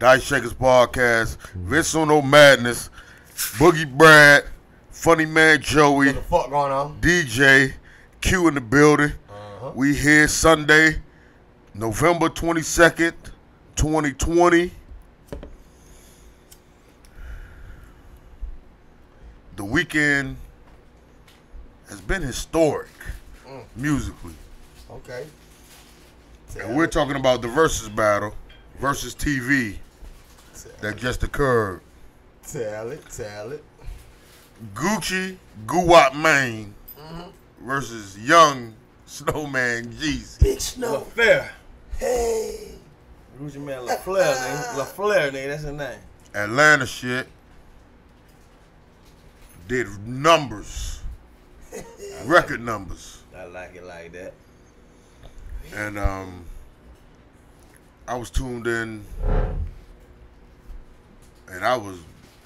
Dice Shakers Podcast, Vince Uno Madness, Boogie Brad, Funny Man Joey, What the fuck going on? DJ, Q in the building. Uh-huh. We here Sunday, November 22nd, 2020. The weekend has been historic Mm. musically. Okay. And we're talking about the versus battle versus TV that just occurred. Tell it, tell it. Gucci Guwap Mane Mm-hmm. versus Young Snowman Jeezy. Big Snow. LaFlare. Hey. Gucci man LaFlare, nigga. LaFlare, nigga, that's his name. Atlanta shit did numbers, record numbers, I like it like that. and um, I was tuned in, and I was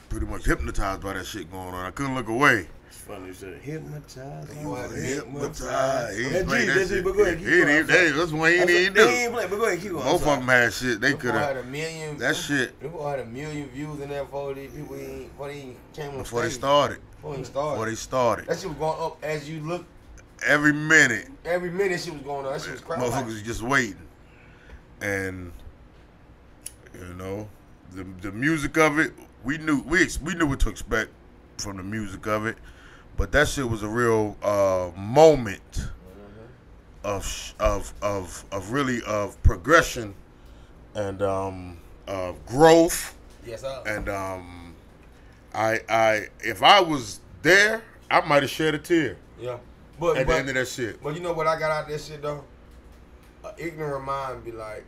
pretty much hypnotized by that shit going on. I couldn't look away. It's funny you said hypnotized. Boy, Hypnotized. He ain't played that that shit. but go ahead, keep ain't going. hey, That's what he ain't That's even what- They ain't play, but go ahead, keep going. Both of them had shit. They could boy had have. a million. That shit Them boy had a million views in there before these people ain't, before they came on before they started. Before they started. Before they started. that shit was going up as you look. Every minute, Every minute shit was going on. That shit was crazy. motherfuckers was just waiting. And you know, the the music of it, we knew we we knew what to expect from the music of it, but that shit was a real uh, moment of sh- of of of really of progression and um, of growth. Yes, sir. And um, I I if I was there, I might have shed a tear yeah. But, at the end of that shit. but you know what I got out of that shit though? An ignorant mind be like,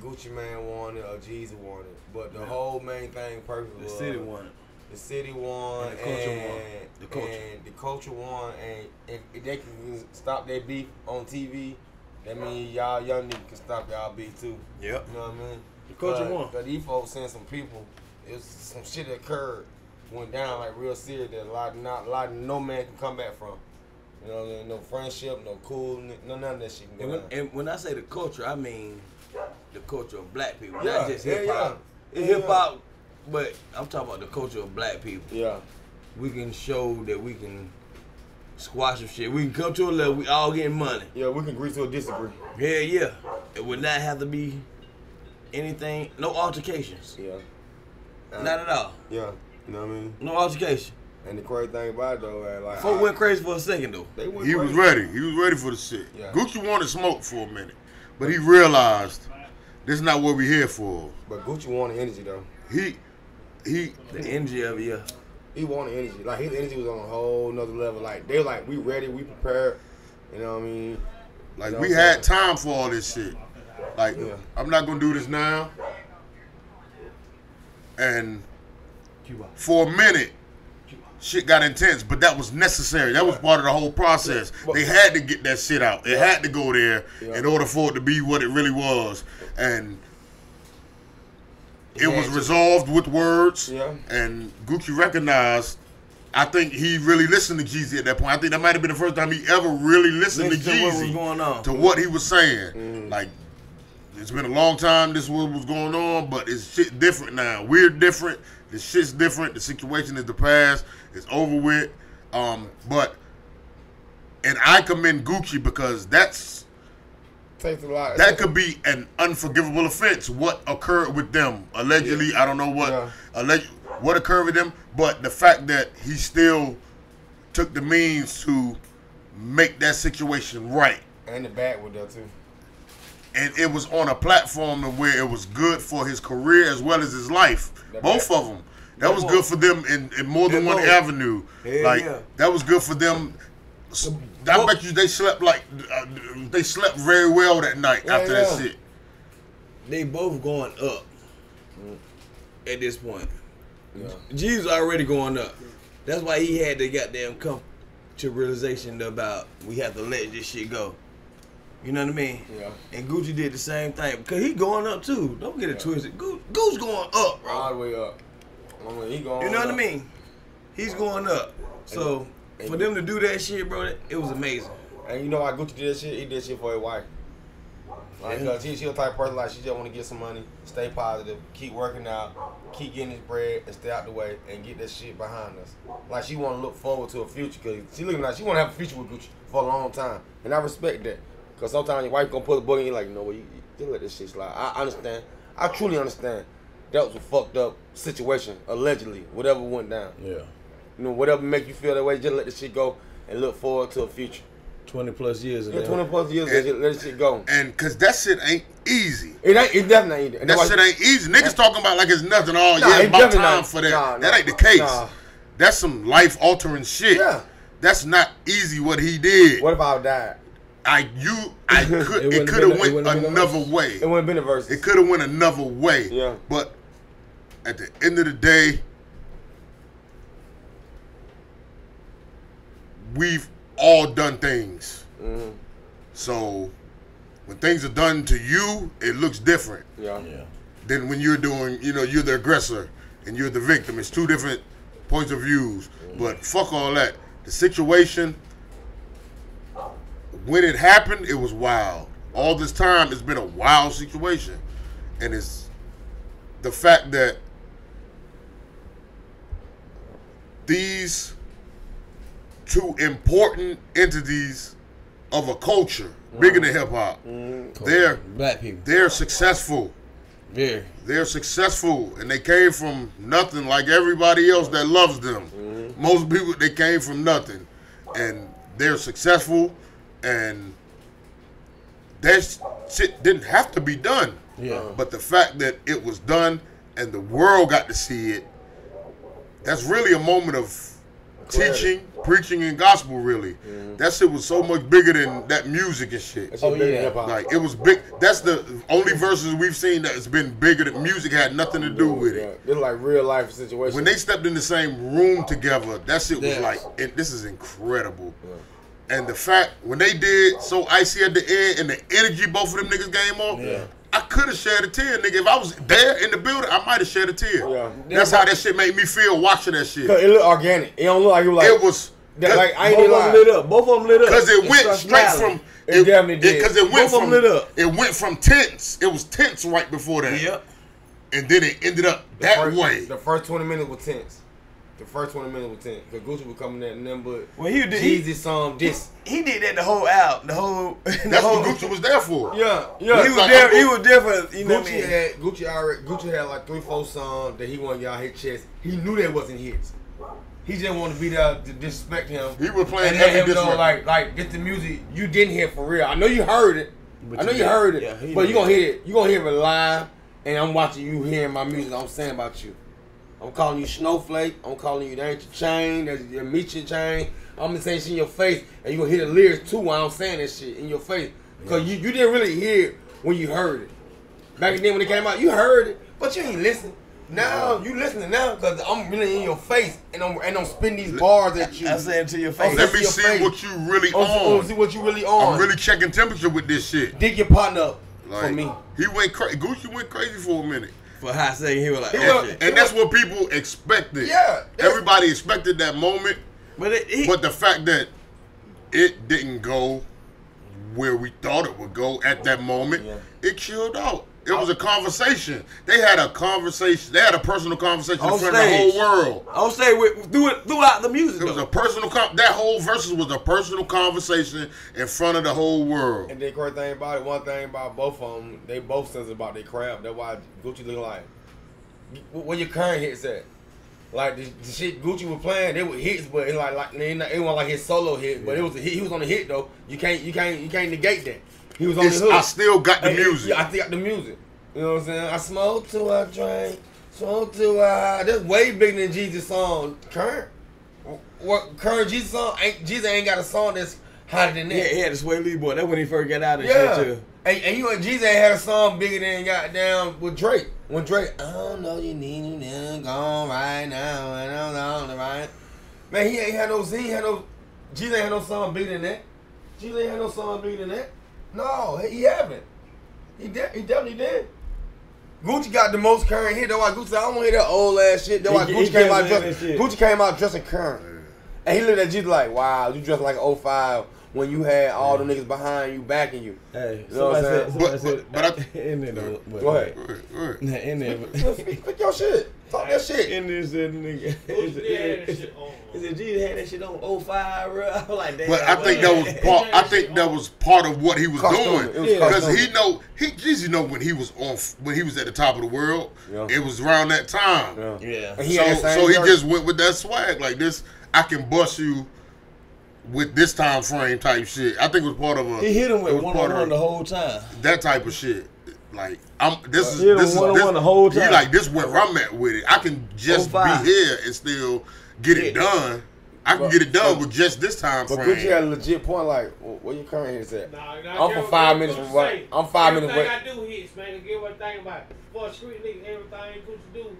Gucci Man it or Jeezy it. But the whole main thing perfect The was city won it. The city won And the culture and, won. The culture. and the culture won, and if, if they can stop their beef on TV, that means y'all young niggas can stop y'all beef too. Yep. You know what I mean? The culture But- won. But these folks sent some people. It was some shit that occurred, went down like real serious that a lot, not a lot, no man can come back from. You know, what I mean? no friendship, no cool, no none of that shit can And go when, down. and when I say the culture, I mean the culture of black people, Yeah, not just hip hop. yeah. It's Yeah, hip hop, but I'm talking about the culture of black people. Yeah, We can show that we can squash some shit. We can come to a level we all getting money. yeah, we can agree to a disagree. Yeah, yeah. It would not have to be anything, no altercations. Yeah, Not at all. yeah, you know what I mean. No altercation. And the crazy thing about it though, man, like Folk I- went crazy for a second though. they went He was ready. He was ready for the shit. Yeah. Gucci wanted smoke for a minute, but he realized this is not what we here for. But Gucci wanted energy though. He, he, The energy of it, yeah. He wanted energy. Like his energy was on a whole nother level. Like they were like, we ready, we prepared. You know what I mean? like You know we had time for all this shit. Like Yeah. I'm not gonna do this now. And for a minute, shit got intense, but that was necessary. That was part of the whole process. But- They had to get that shit out. It had to go there Yeah. in order for it to be what it really was. And it Yeah, was resolved with words. Yeah. And Gucci recognized. I think he really listened to Jeezy at that point. I think that might have been the first time he ever really listened Listen to Jeezy what was going on. to what he was saying. Mm-hmm. Like, it's been a long time. This is what was going on, but it's shit different now. We're different. The shit's different. The situation is the past. It's over with. Um, but, and I commend Gucci because that's Takes a lot. that could be an unforgivable offense. What occurred with them allegedly? I don't know what Yeah. alleg- what occurred with them, but the fact that he still took the means to make that situation right. and the back with that too. and it was on a platform where it was good for his career as well as his life. That Both back- of them. That was good for them in, in more than one avenue. Hell like yeah. that was good for them. S- I both- bet you they slept like uh, they slept very well that night Yeah, after yeah. that shit. They both going up at this point. Yeah. Jeezy already going up. That's why he had to goddamn come to realization about we have to let this shit go. You know what I mean? Yeah. And Gucci did the same thing because he going up too. Don't get it twisted. Gu- Gucci going up, bro. All the way up. I mean, he going You know what I mean? He's going up. So And- for them to do that shit, bro, it was amazing. And you know why Gucci did that shit? He did shit for his wife. Like, Yeah. cause she, she the type of person like she just want to get some money, stay positive, keep working out, keep getting this bread, and stay out the way, and get that shit behind us. Like she want to look forward to a future, cause she looking like she want to have a future with Gucci for a long time, and I respect that. Cause sometimes your wife gonna put a book in you like, no, well, you, you just let this shit slide. I understand. I truly understand. That was a fucked up situation, allegedly. Whatever went down, Yeah. You know, whatever make you feel that way, just let the shit go and look forward to a future. Twenty plus years of Yeah, twenty plus years, let, it- let this shit go. And cause that shit ain't easy. It ain't. It definitely ain't. And That shit ain't easy. Niggas talking about like it's nothing. Oh Nah, yeah, it about time not. for that. Nah, that nah, ain't the case. nah. That's some life altering shit. Yeah. That's not easy what he did. What if I died? I you I could It it, could have have been- it went wouldn't have been a another way. It wouldn't been a verse. It could have went another way. Yeah. But at the end of the day, we've all done things. Mhm. So when things are done to you, it looks different Yeah. Yeah. than when you're doing, you know, you're the aggressor and you're the victim. It's two different points of views. But fuck all that. The situation when it happened, it was wild. All this time, it's been a wild situation, and it's the fact that these two important entities of a culture, bigger than mm-hmm. hip hop, mm-hmm. they're Black people. they're successful. Very. They're successful, and they came from nothing like everybody else that loves them. Mm-hmm. Most people they came from nothing, and they're successful, and that shit didn't have to be done. Yeah. But the fact that it was done and the world got to see it, that's really a moment of teaching, preaching, and gospel. Really, mm-hmm. that shit was so much bigger than that music and shit. That Oh, yeah. hip hop. Like it was big. That's the only verses we've seen that has been bigger. Than music had nothing to do with it. They're like real life situations. When they stepped in the same room together, that shit was Yes. like, and this is incredible. And the fact when they did so icy at the end and the energy both of them niggas came off, Yeah. I could have shed a tear, nigga. If I was there in the building, I might have shed a tear. Yeah. That's how that shit made me feel watching that shit. Cause it looked organic. It don't look like it was like. it was that, like I ain't Both gonna of them lie. lit up. Both of them lit up. because it And went straight smiling. from It definitely did. because it, went Both of from them lit up. it went from tense. It was tense right before that. Yep. and then it ended up The that first, way. The first twenty minutes was tense. The first twenty minutes was tense. Cause Gucci was coming at them, but Well, he did. He, Jeezy song this. he did that the whole out. The whole. The That's whole, what Gucci was there for. Yeah, yeah. He was like, there. He was there for you know what I Gucci mean. had Gucci already Gucci had like three, four songs that he wanted y'all hit chest. He knew that wasn't hits. He just wanted to be there to disrespect him. He was playing and every him know like like this the music you didn't hear for real. I know you heard it. But I know you you did. heard it. Yeah, he but you did. gonna hear it. You gonna hear it live, and I'm watching you hearing my music. I'm saying about you. I'm calling you snowflake. I'm calling you that ain't your chain. That's your meet your chain. I'm gonna say shit in your face, and you gonna hear the lyrics too while I'm saying that shit in your face. Cause you, you didn't really hear when you heard it. Back then when it came out, you heard it, but you ain't listen. Now you listening now because I'm really in your face and I'm and I'm spitting these bars at you. I said to your Oh, face. Let me see face. what you really I want to see what you really on. I'm really checking temperature with this shit. dig your partner up for me. he went crazy. Gucci went crazy for a minute, For a hot second, he was like, He oh was- shit. and that's what people expected. Yeah, everybody expected that moment, But it, he, but the fact that it didn't go where we thought it would go at that moment, Yeah. it chilled out. It was a conversation. They had a conversation. They had a personal conversation in On front of the whole world. I'll say with, through it, throughout the music. It was a personal. Con- that whole verses was a personal conversation in front of the whole world. And the crazy thing about it, one thing about both of them, they both sensitive about their craft. That's why Gucci look like. Where your current hits at? Like the, the shit Gucci was playing, they were hits, but it like like they it wasn't like his solo hit, but it was a hit. He was on a hit though. You can't you can't you can't negate that. He was on It's, the hook. I still got the Hey, music. Yeah, I got the music. You know what I'm saying? I smoke till I drink, smoke till I. That's way bigger than Jeezy's song. Current, what current Jeezy song? Ain't Jeezy ain't got a song that's hotter than that. Yeah, he had the Sway Lee boy. That when he first got out and Yeah. shit too. And, and you and Jeezy ain't had a song bigger than goddamn with Drake. When Drake, I don't know you need you now, gone right now, and I'm on the right. Man, he ain't had no, he ain't had no, Jeezy ain't had no song bigger than that. Jeezy ain't had no song bigger than that. No, he haven't. He de- he definitely did. Gucci got the most current hit. That's why Gucci I don't want to hear that old ass shit. That's why He- Gucci he came out saying dressed. that shit. Gucci came out dressing current. And he looked at Jeezy like, wow, you dressed like an 05 when you had all the niggas behind you backing you. Hey, You know what I'm saying? somebody But- said, but- but in there though. but- Go ahead. Go ahead, go ahead. Nah, in there. Pick your shit. Talk that shit. In there said nigga. Who's yeah, that shit on? He said, "Jeezy had that shit on 05, bro." I was like, "Damn." But I think that was part. I think that was part of what he was Custom. doing because custom. he know he Jeezy know when he was on when he was at the top of the world. Yeah. It was around that time. Yeah. Yeah. And he so so he just went with that swag like this. I can bust you with this time frame type shit. I think it was part of a. He hit him it with was one part on of one the whole time. that type of shit. Like I'm this is Hit him this is one-on-one this, the whole time. He like this where I'm at with it. I can just 05. be here and still get it done. I can But- get it done but- with just this time But frame. But Gucci had a legit point. Like, wh- where your current hits at? Nah, nah, I'm for five minutes what from you what- say. I'm five minutes Everything away. I do hits, man. Get what I think about. it. For a street nigga, everything Gucci do,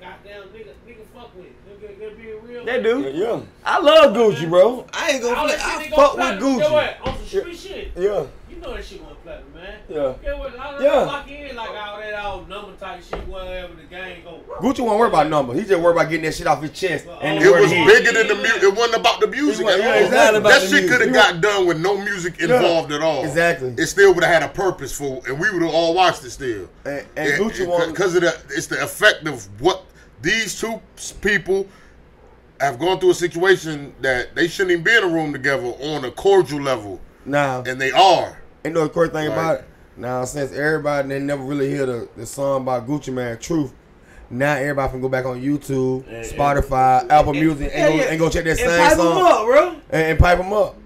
goddamn nigga, nigga fuck with. Nigga, they being real. They do. Yeah. I love Gucci, bro. I ain't gonna that play. I they go fuck with platinum. Get Gucci. what? On some street shit. Yeah. You know that shit went platinum, man. Yeah. Get what? I don't Yeah. lock in like all that all number type shit, whatever the game go. Gucci won't worry about numbers. He just worry about getting that shit off his chest. And uh, It was bigger than the music. It wasn't about the music It at wasn't- all. exactly. That the shit could have got done with no music involved at all. Exactly. It still would have had a purpose for, and we would have all watched it still. And, and Gucci won't. because of the it's the effect of what these two people have gone through a situation that they shouldn't even be in a room together on a cordial level, Now, and they are. You know the crazy thing Right. about it? Now, since everybody they never really hear the, the song by Gucci Man, Truth, now everybody can go back on YouTube, And- Spotify, Apple Music, and, go, and go check that And same pipe song up, bro. and, and pipe them up.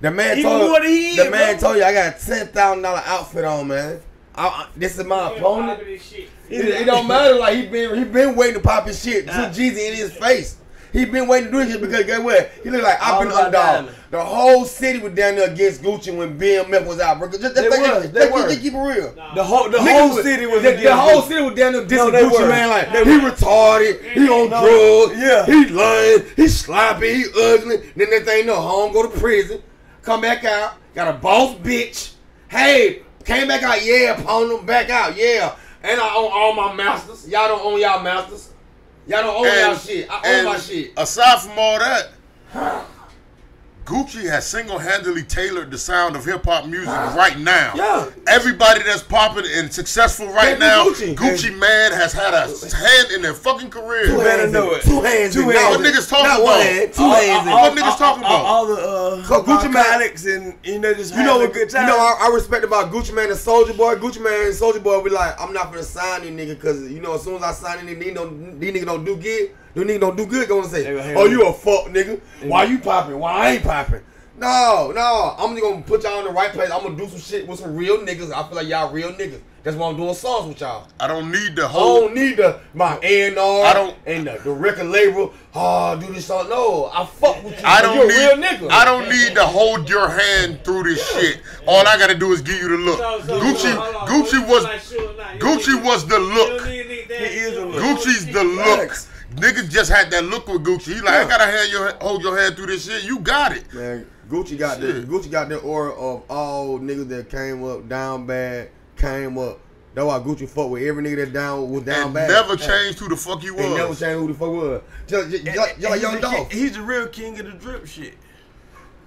The man Even told he the is, man bro. told you I got a ten thousand dollar outfit on, man. I, I, this is my opponent. It, it don't matter. Like he been he been waiting to pop his shit. Nah. Put Jeezy in his face. He been waiting to do this because guess what? He look like I've oh, All been underdog. diamond. The whole city was down there against Gucci when BMF was out, bro. Just, just, They just, was, just, they just, were. just keep it real. The whole the Niggas whole city was the, against the whole city was down there dissing No, Gucci were. man like They he were. retarded, he on No. drugs, Yeah. he lying, he sloppy, he ugly. Then that thing no home, go to prison, come back out, got a boss bitch. Hey, came back out, yeah, upon him, back out, yeah. And I own all my masters. Y'all don't own y'all masters. Y'all don't own y'all shit. I own my shit. Aside from all that, Gucci has single-handedly tailored the sound of hip hop music right now. Yeah. Everybody that's popping and successful right Baby now, Gucci. Gucci, man has had a hand in their fucking career. You better hands know it. Two hands. Two in. hands. What niggas talking Not one about? hand, two All- hands. in. all- What niggas talking all- about? All the uh, So Gucci Mane- and you know just You know what? a good time. You know I, I respect about Gucci Man and Soulja Boy. Gucci Man and Soulja Boy be like, I'm not gonna sign these niggas because you know as soon as I sign these niggas, don't these niggas don't do good. These niggas don't do good. Gonna say, They gonna oh you a fuck nigga. Why you popping? Why I ain't popping? No, no. I'm just gonna put y'all in the right place. I'm gonna do some shit with some real niggas. I feel like y'all real niggas. That's why I'm doing songs with y'all. I don't need the I whole. don't need the my A and R I don't- and the, the record label. Oh, do this song. No, I fuck with you. I don't You're need. a real nigga. I don't need to hold your hand through this shit. All I gotta do is give you the look. Gucci, Gucci was, Gucci was the look. He is a look. Gucci's the look. Facts. Niggas just had that look with Gucci. He like, I gotta hand your hold your hand through this shit. You got it. Man, Gucci got the Gucci got the aura of all niggas that came up down bad, came up. That's why Gucci fuck with every nigga that down was down and bad. never changed who the fuck you And never was. changed who the fuck was. Just, just, And- just, and just like he's Young the Dolph. He's the real king of the drip shit.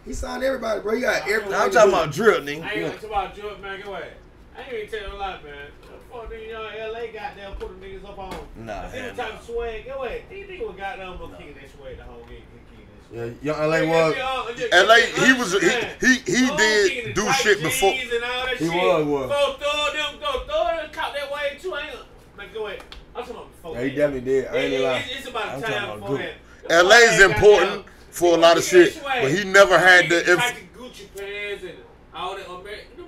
He signed everybody, bro. He got everything. I'm talking about drip, nigga. I ain't gonna about drip, man. Go ahead. I ain't even tell you a lot, man. The fuck nigga, young LA got them put them niggas up on. Nah, This hell type of swag. Go ahead. These niggas was goddamn was kicking that swag the whole game. Kicking that swag. Yeah, Young LA was. LA, he was he he, he Oh, did do shit before. And all that He shit. was, was. Go throw them, go throw them, caught that way too. I ain't man, go ahead. I'm talking about before. Yeah, he definitely did. I ain't gonna lie. It's, it's about I'm a talking time about beforehand. LA is important for a lot of shit, but he never had the. If, If, Gucci pants and all that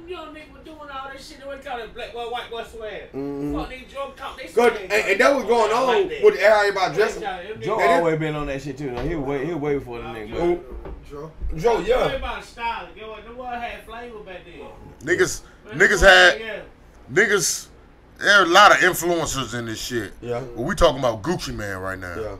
American, them young doing all that shit. They were calling black boy, white boy swag. Mhm. Fuck, they drunk caught they Good, and, and that was going on Like that. with everybody dressing. Joe And always been on that shit too. Though. He way he way before the nigga. Who? But Joe, Worry yeah. about style. Yo, the one had flavor back then. niggas Man, niggas had yeah. niggas. There are a lot of influencers in this shit. Yeah. But we talking about Gucci Man right now. Yeah.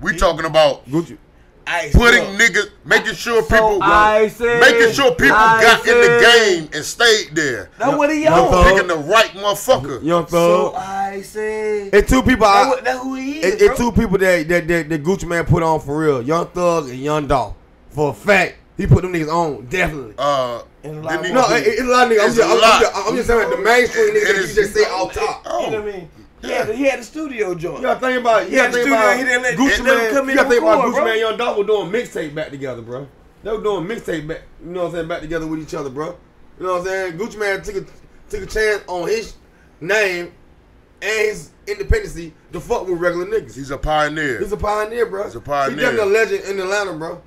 We talking about Gucci. Ice putting up. niggas, making sure people, I say, making sure people I got in the game and stayed there. That's what he Young on. Thug. Picking the right motherfucker. Young thug. So I say. And two people. That, I, that who he is, It, it bro. two people that, that that that Gucci Man put on for real. Young Thug and Young Dolph. For a fact, He put them niggas on, definitely. Uh, And a lot didn't he of- No, it's a lot of niggas. I'm just, a I'm, lot. I'm, just, I'm just saying the mainstream niggas it you just say off top. oh, You know what I mean? He Yeah. had, the, he had a studio joint. You gotta think about, you He had gotta think studio, about he didn't let- Gucci let them Man. come in You gotta think about Gucci bro. Man and Young Dolph were doing mixtape back together, bro. They were doing mixtape back, you know what I'm saying, back together with each other, bro. You know what I'm saying? Gucci Man took a took a chance on his name and his independency to fuck with regular niggas. he's a pioneer. He's a pioneer, bro. He's a pioneer. He's definitely a legend in Atlanta, bro.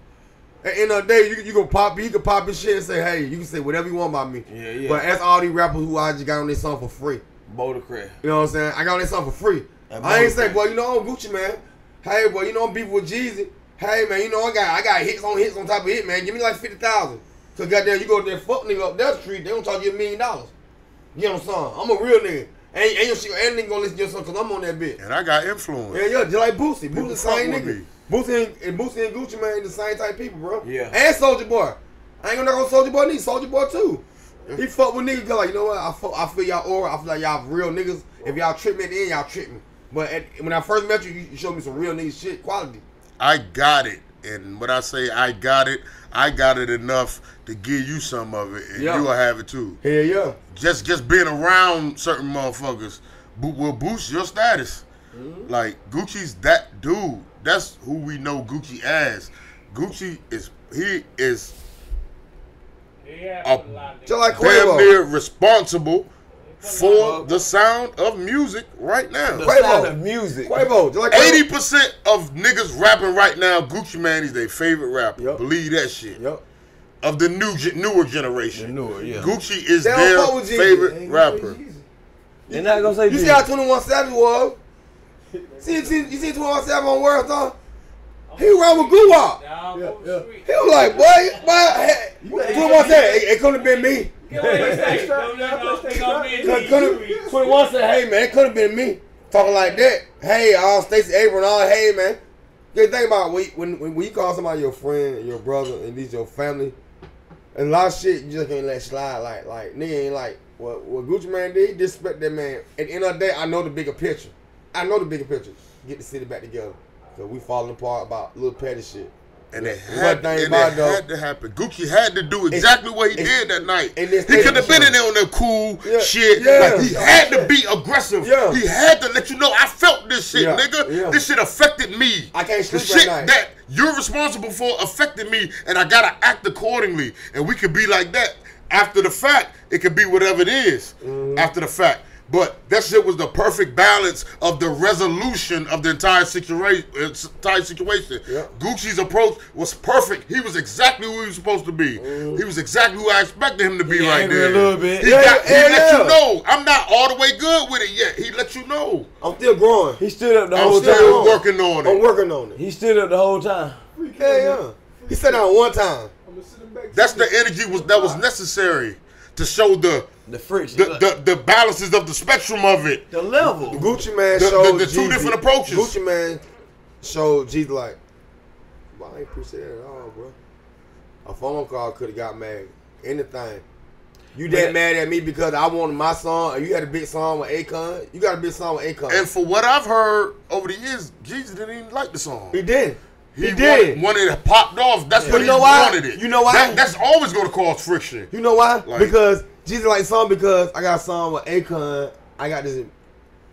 At the end of the day, you, you can pop, he can pop his shit and say, hey, you can say whatever you want about me. Yeah, yeah. But as all these rappers who I just got on this song for free. Boulder Crab. You know what I'm saying? I got on this song for free. I ain't motherfucker. say, boy, you know I'm Gucci man. Hey, boy, you know I'm beefing with Jeezy. Hey, man, you know I got I got hits on hits on top of hit, man. Give me like fifty thousand. Cause goddamn, you go there fuck nigga up that street, they don't charge you a million dollars. You know what I'm saying? I'm a real nigga. Ain't, ain't your shit, ain't nigga gonna listen to your song cause I'm on that bitch. and I got influence. Yeah, yeah, just like Boosie. People Boosie the same nigga. me. Boosie and, and Boosie and Gucci man the same type people, bro. Yeah. And Soulja Boy. I ain't gonna knock on Soulja Boy neither. Soulja Boy too. He fuck with niggas like, you know what? I fuck, I feel y'all aura. I feel like y'all real niggas. If y'all trip me at the end, y'all trip me. But at, when I first met you, you, you showed me some real nigga shit quality. I got it. And when I say I got it, I got it enough to give you some of it, and Yeah. you'll have it too. Hell yeah. Just just being around certain motherfuckers will boost your status. Mm-hmm. Like Gucci's that dude. That's who we know Gucci as. Gucci is he is Yeah, A- a lot of like damn near responsible for the sound of music right now. The Quavo. sound of music. Quavo. Like Eighty percent of niggas rapping right now, Gucci Man is their favorite rapper. Yup. Believe that shit. Yup. Of the new ge- newer The generation, newer, yeah. Gucci is don't their fuck. They favorite ain't gonna say rapper. Jeezy. They're not gonna say You see Jeezy. how 21 Savage was? See, see, you see 21 Savage on World Star? He ran with Guwop. Yeah, yeah. He was like, boy, boy, hey, 21 said, it, it couldn't have been me. Get what they say. Don't let no thing on me. Could, could 21 said, hey, man, it could have been me. Talking like that. Hey, all Stacey Abrams, all, hey, man. You think about when, when, when you call somebody your friend, your brother, and these your family, and a lot of shit you just can't let slide. Like, like nigga ain't like what what Gucci Man did. Disrespect that man. At the end of the day, I know the bigger picture. I know the bigger picture. Get the city back together. Cause we falling apart about little petty shit. And it had, and it though, had to happen. Gucci had to do exactly what he did that night. and He could have been in there on that cool Yeah, shit. yeah. Like he had to be aggressive. Yeah. He had to let you know I felt this shit, nigga. This shit affected me. I can't the sleep at shit night. that you're responsible for affected me, and I gotta act accordingly. And we could be like that after the fact. It could be whatever it is Mm-hmm. after the fact. But that shit was the perfect balance of the resolution of the entire situation. Uh, entire situation. Yeah. Gucci's approach was perfect. He was exactly who he was supposed to be. Mm-hmm. He was exactly who I expected him to be He right there. a little bit. He, Yeah, got, he yeah, let yeah. you know I'm not all the way good with it yet. He let you know. I'm still growing. He stood up the I'm whole time. I'm still working on it. I'm working on it. He stood up the whole time. Yeah, yeah. He said that one time. That's the energy was that was necessary to show the The friction. the, the, the balances of the spectrum of it. the level. Gucci Man The- showed the- the two Jeezy- different approaches. Gucci Man showed Jeezy like, well, I ain't appreciate that at all, bro. A phone call could have got mad. Anything. You that mad at me because I wanted my song, and you had a big song with Akon. You got a big song with Akon. And for what I've heard over the years, Jeezy didn't even like the song. he did. He, He did. Wanted, it popped off. That's You what he know why? wanted it. You know why? That- that's always going to cause friction. You know why? Like- because Jeezy like song because I got a song with Akon. I got this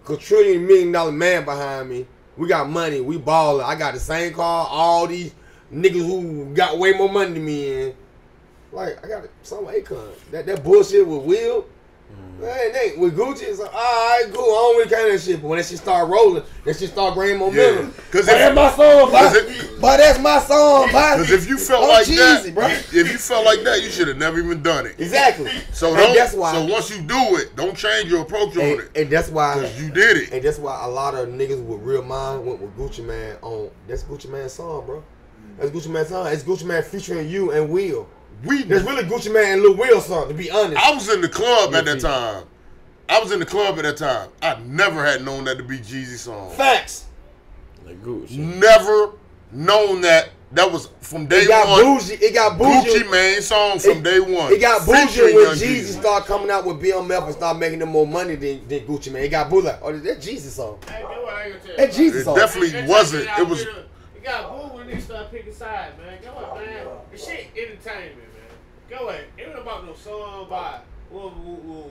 quadrillion million dollar man behind me. We got money. We ballin'. I got the same car. All these niggas who got way more money than me in. Like I got a song with Akon. That that bullshit with Will. Mm. Man, they, with Gucci, it's like, all right, cool. I don't really care that shit. But when that shit start rolling, that shit start bringing momentum. Yeah. 'Cause but that's my song, Cause but, that's my song, but Because if you felt I'm like cheesy, that, bro. if you felt like that, you should have never even done it. Exactly. So and don't. that's why. So once you do it, don't change your approach on and, it. and that's why. Because you did it. And that's why a lot of niggas with real mind went with Gucci Man on. That's Gucci Man's song, bro. That's Gucci Man's song. It's Gucci Man featuring you and Will. We. That's really Gucci Man and Lil Will song, to be honest. I was in the club at that Yeah. time. I was in the club at that time. I never had known that to be Jeezy's song. Facts. Like Gucci. Never known that. That was from day one. It got one. bougie. It got bougie. Gucci Mane song from it, day one. It got bougie Featuring when Young Jeezy started coming out with BMF and started making them more money than, than Gucci Man. It got bougie like, oh, that Jeezy song. Hey, that's what I ain't gonna tell That you. Jeezy It song. definitely That wasn't. It was. there, It got boo when they start picking sides, man. Go on, man. The entertainment, man. Go ahead. It ain't about no song by woo woo woo.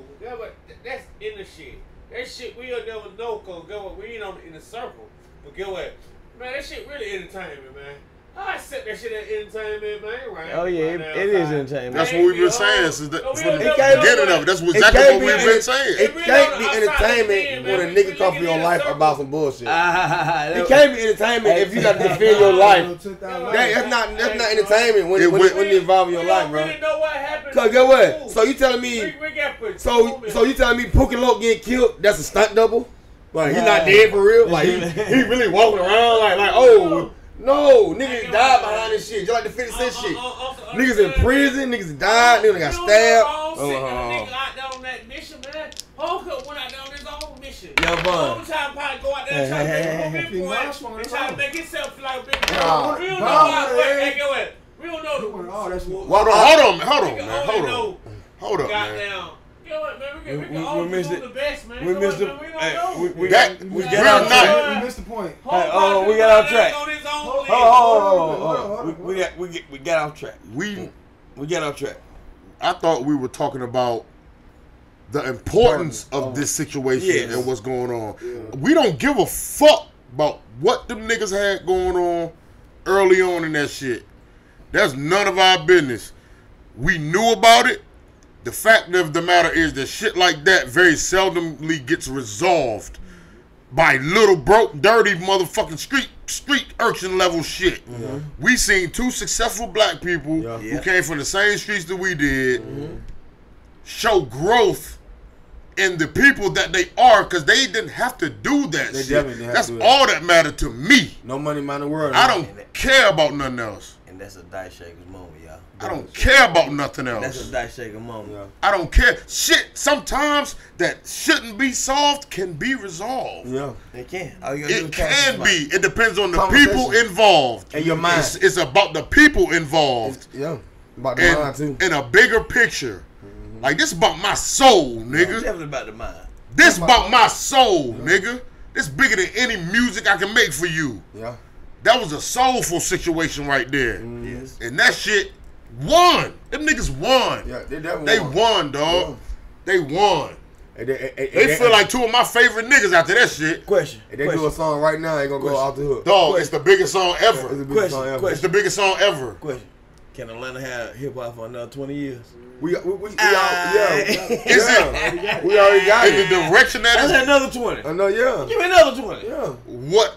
That's in the shit. That shit we'll never know cause go what? We ain't on in the circle. But go what? Man, that shit really entertainment, man. I accept that shit as entertainment, man. Right? Oh, yeah, right it- it is entertainment. That's what we've been saying all- since the, no, from the beginning of it. That's exactly can't what we've been saying. It really can't be entertainment looking when a nigga We come for your life about some bullshit. Ah, It can't be entertainment if you got to defend your life. Took that That- life. That, that's not that's not entertainment when It when, when it involves your life, don't bro. really know what happened. Cause get what? So you telling me? we, we got put So so you telling me Pookie Loc getting killed? That's a stunt double? Like he's not dead for real? Like he, he really walking around like like oh no niggas died behind this shit just like the 50 cent oh, shit. Oh, oh, niggas in prison, niggas died, niggas got stabbed. Oh, nigga out there on that mission, man. Holcomb went out there on his own mission. Yo, Bun. Whole time probably go out there and try to make a big boy and try to make himself feel like a big boy. Nah. We don't know Bun, why. Wait, hey, get what? We don't know. He went all. Hold on, hold on, hold on, man. Hold on. Hold up, man. goddamn. Get what, man? We we We- we missed it. the best, man. We missed what, the. We hey, we, we That- got, we got off track. You missed the point. Hey, oh, we got off track. on his own Hold list. Oh, oh, oh, oh, oh. We, we got we get we got off track. We, We got off track. I thought we were talking about the importance of this situation Yes. and what's going on. We don't give a fuck about what them niggas had going on early on in that shit. That's none of our business. We knew about it. The fact of the matter is that shit like that very seldomly gets resolved by little broke, dirty motherfucking street street urchin level shit. Mm-hmm. We seen two successful black people Yeah. who Yeah. came from the same streets that we did show growth in the people that they are because they didn't have to do that They shit. definitely didn't have That's to do that. all that mattered to me. No money man in the world. I don't care about nothing else. And that's a dice shaker's moment, y'all. I don't care about nothing else. That's a else. dice shaker moment. Yeah. I don't care. Shit, sometimes that shouldn't be solved can be resolved. Yeah. It can. All you gotta do It is talk to can be. It depends on the people involved. And your mind. It's, it's about the people involved. Yeah. About the mind too. Mm-hmm. in a bigger picture. Like this about my soul, It's nigga. definitely about the mind. This about my soul, nigga. This bigger than any music I can make for you. Yeah. That was a soulful situation right there. Yes. And that shit won. Them niggas won. Yeah. They definitely They won, dog. Yeah. They won. And they, and- and- They and- feel like two of my favorite niggas after that shit. Question. If they do a song right now, they gonna go Question. off the hook. Dog, it's the biggest song It's the ever. biggest Question, song ever. It's the biggest song ever. Question. Can Atlanta have hip hop for another twenty years? We, we, we, we all, Ah. yeah. Is yeah. We already got In it. the direction That's that is another twenty. I know, yeah. Give me another twenty. Yeah. what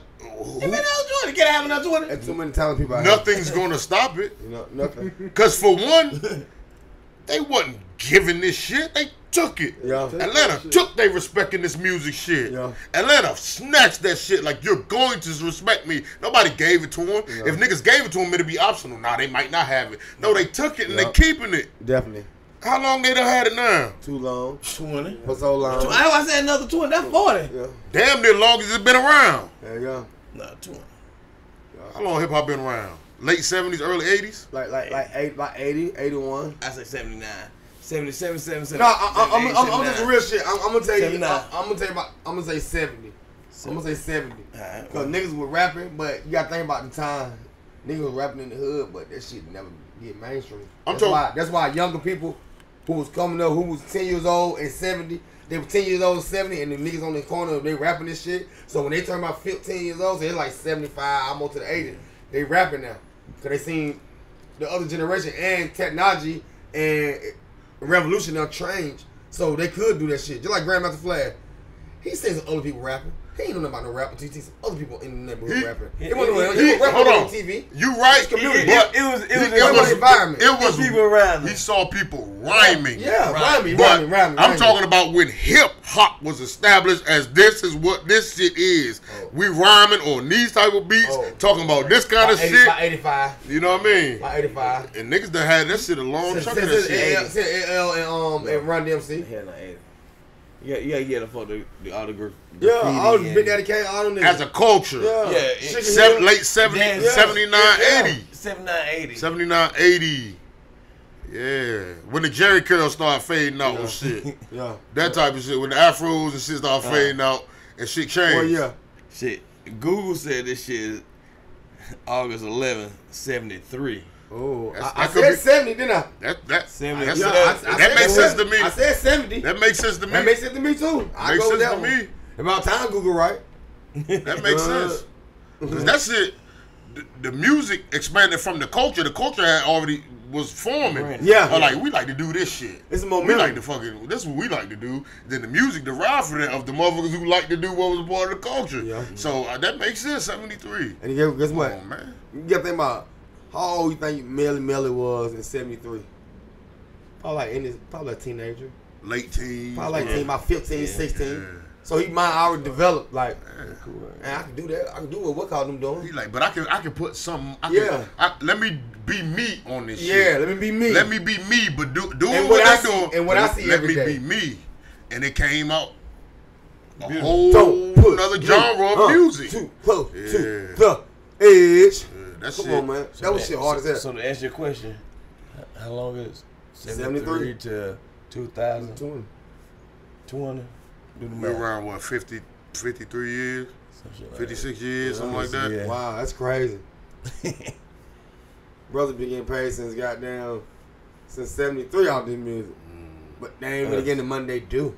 Give me another twenty. Can I have another twenty? There's too many talented people nothing's gonna stop it. You know, nothing. Cause for one, they wasn't giving this shit. They took it. Yeah. Atlanta took they respecting this music shit. Yeah. Atlanta snatched that shit like you're going to respect me. Nobody gave it to them. Yeah. If niggas gave it to them, it'd be optional. Nah, they might not have it. No, they took it and Yeah. they keeping it. Definitely. How long they done had it now? Too long. Twenty. For so long. I I said another twenty. That's forty. Yeah. Damn near long as it's been around. There you go. No, twenty. How long hip hop been around? Late seventies, early eighties. Like like like eight like 80, 81. I say 79. 77, 77, No, I, I, I'm, I'm, I'm just real shit. I'm, I'm gonna tell you. 79. I, I'm gonna tell you about. I'm gonna say seventy. I'm gonna say seventy. Alright. Cause niggas were rapping, but you gotta think about the time. Niggas was rapping in the hood, but that shit never get mainstream. I'm That's talking- why. That's why younger people who was coming up, who was ten years old and seventy, they were ten years old seventy, and the niggas on the corner they rapping this shit. So when they turn about fifteen years old, so they're like seventy five, almost to the eighty. They rapping now, cause they seen the other generation and technology and revolution now change. So they could do that shit. Just like Grandmaster Flash. He some other people rapping. He ain't know about no rap until he see some other people in the neighborhood He- rapping. he- He, wasn't know- he- he rapping hold on on. TV. You right, community. but It was- it was- it it was was environment. It was people around He saw people rhyming. Yeah, Right. rhyming, But rhyming, rhyming. I'm rhyming. talking about when hip hop was established as this is what this shit is. Oh. We rhyming on these type of beats, Oh. talking about this kind of 80 shit. By 85. You know what I mean? By 85. And niggas done had that shit a long Since, chunk of since, that shit. since, since LL and, um, and Run DMC. Hell no, eighty. Yeah, yeah, yeah. The fuck the, the all the group. Yeah, all the Big Daddy Kane, all them niggas. As a culture. yeah. Yeah, Chicken Seven, Hill. late 70, Yeah. 79, Yeah. 80. 79, 80. 79, 80. Yeah. When the Jerry curls start fading out and shit. Yeah. That type of shit. When the afros and shit start uh-huh. fading out and shit changed. Well, yeah. Shit. Google said this shit is August 11, 73. Oh, That's- I, I said be- seventy, didn't I? That that Seventy. that's- Yeah, that, I, I that makes sense to me. I said seventy. That makes sense to me. That makes sense to me too. I Makes go with sense that to one. me. About time Google right. That makes sense. Cause that's it. The, the music expanded from the culture. The culture had already was forming. Right. Yeah. Or like we like to do this shit. It's a We like to fucking. This is what we like to do. Then the music derived from that of the motherfuckers who like to do what was a part of the culture. Yeah. So uh, that makes sense. Seventy three. And you guess, guess what? Oh man. You got to think about how old you think Melly Melly was in '73. Probably like in his, probably a teenager. Late teens. Probably like yeah. teen, about 15, Yeah. 16. Yeah. So he might already developed like, man, I can do that. I can do what what call them He like, but I can I can put something. I Yeah. Can, I, let me be me on this Yeah, shit. let me be me. Let me be me, but do doing And what, I see- doing. and what I see Let me day. be me, and it came out a Beautiful. whole another genre of music. Too close Yeah. to the edge. Yeah, that's Come it. on, man. that was shit hard as so, hell. so to answer your question, how long is 73? 73 to 2000? Tune. 200? Do the We're math. around what 50, 53 years, Some shit like 56 years, something like that. Yeah. Wow, that's crazy. Brother been getting paid since goddamn since '73 off this music, but they ain't really getting the money they do.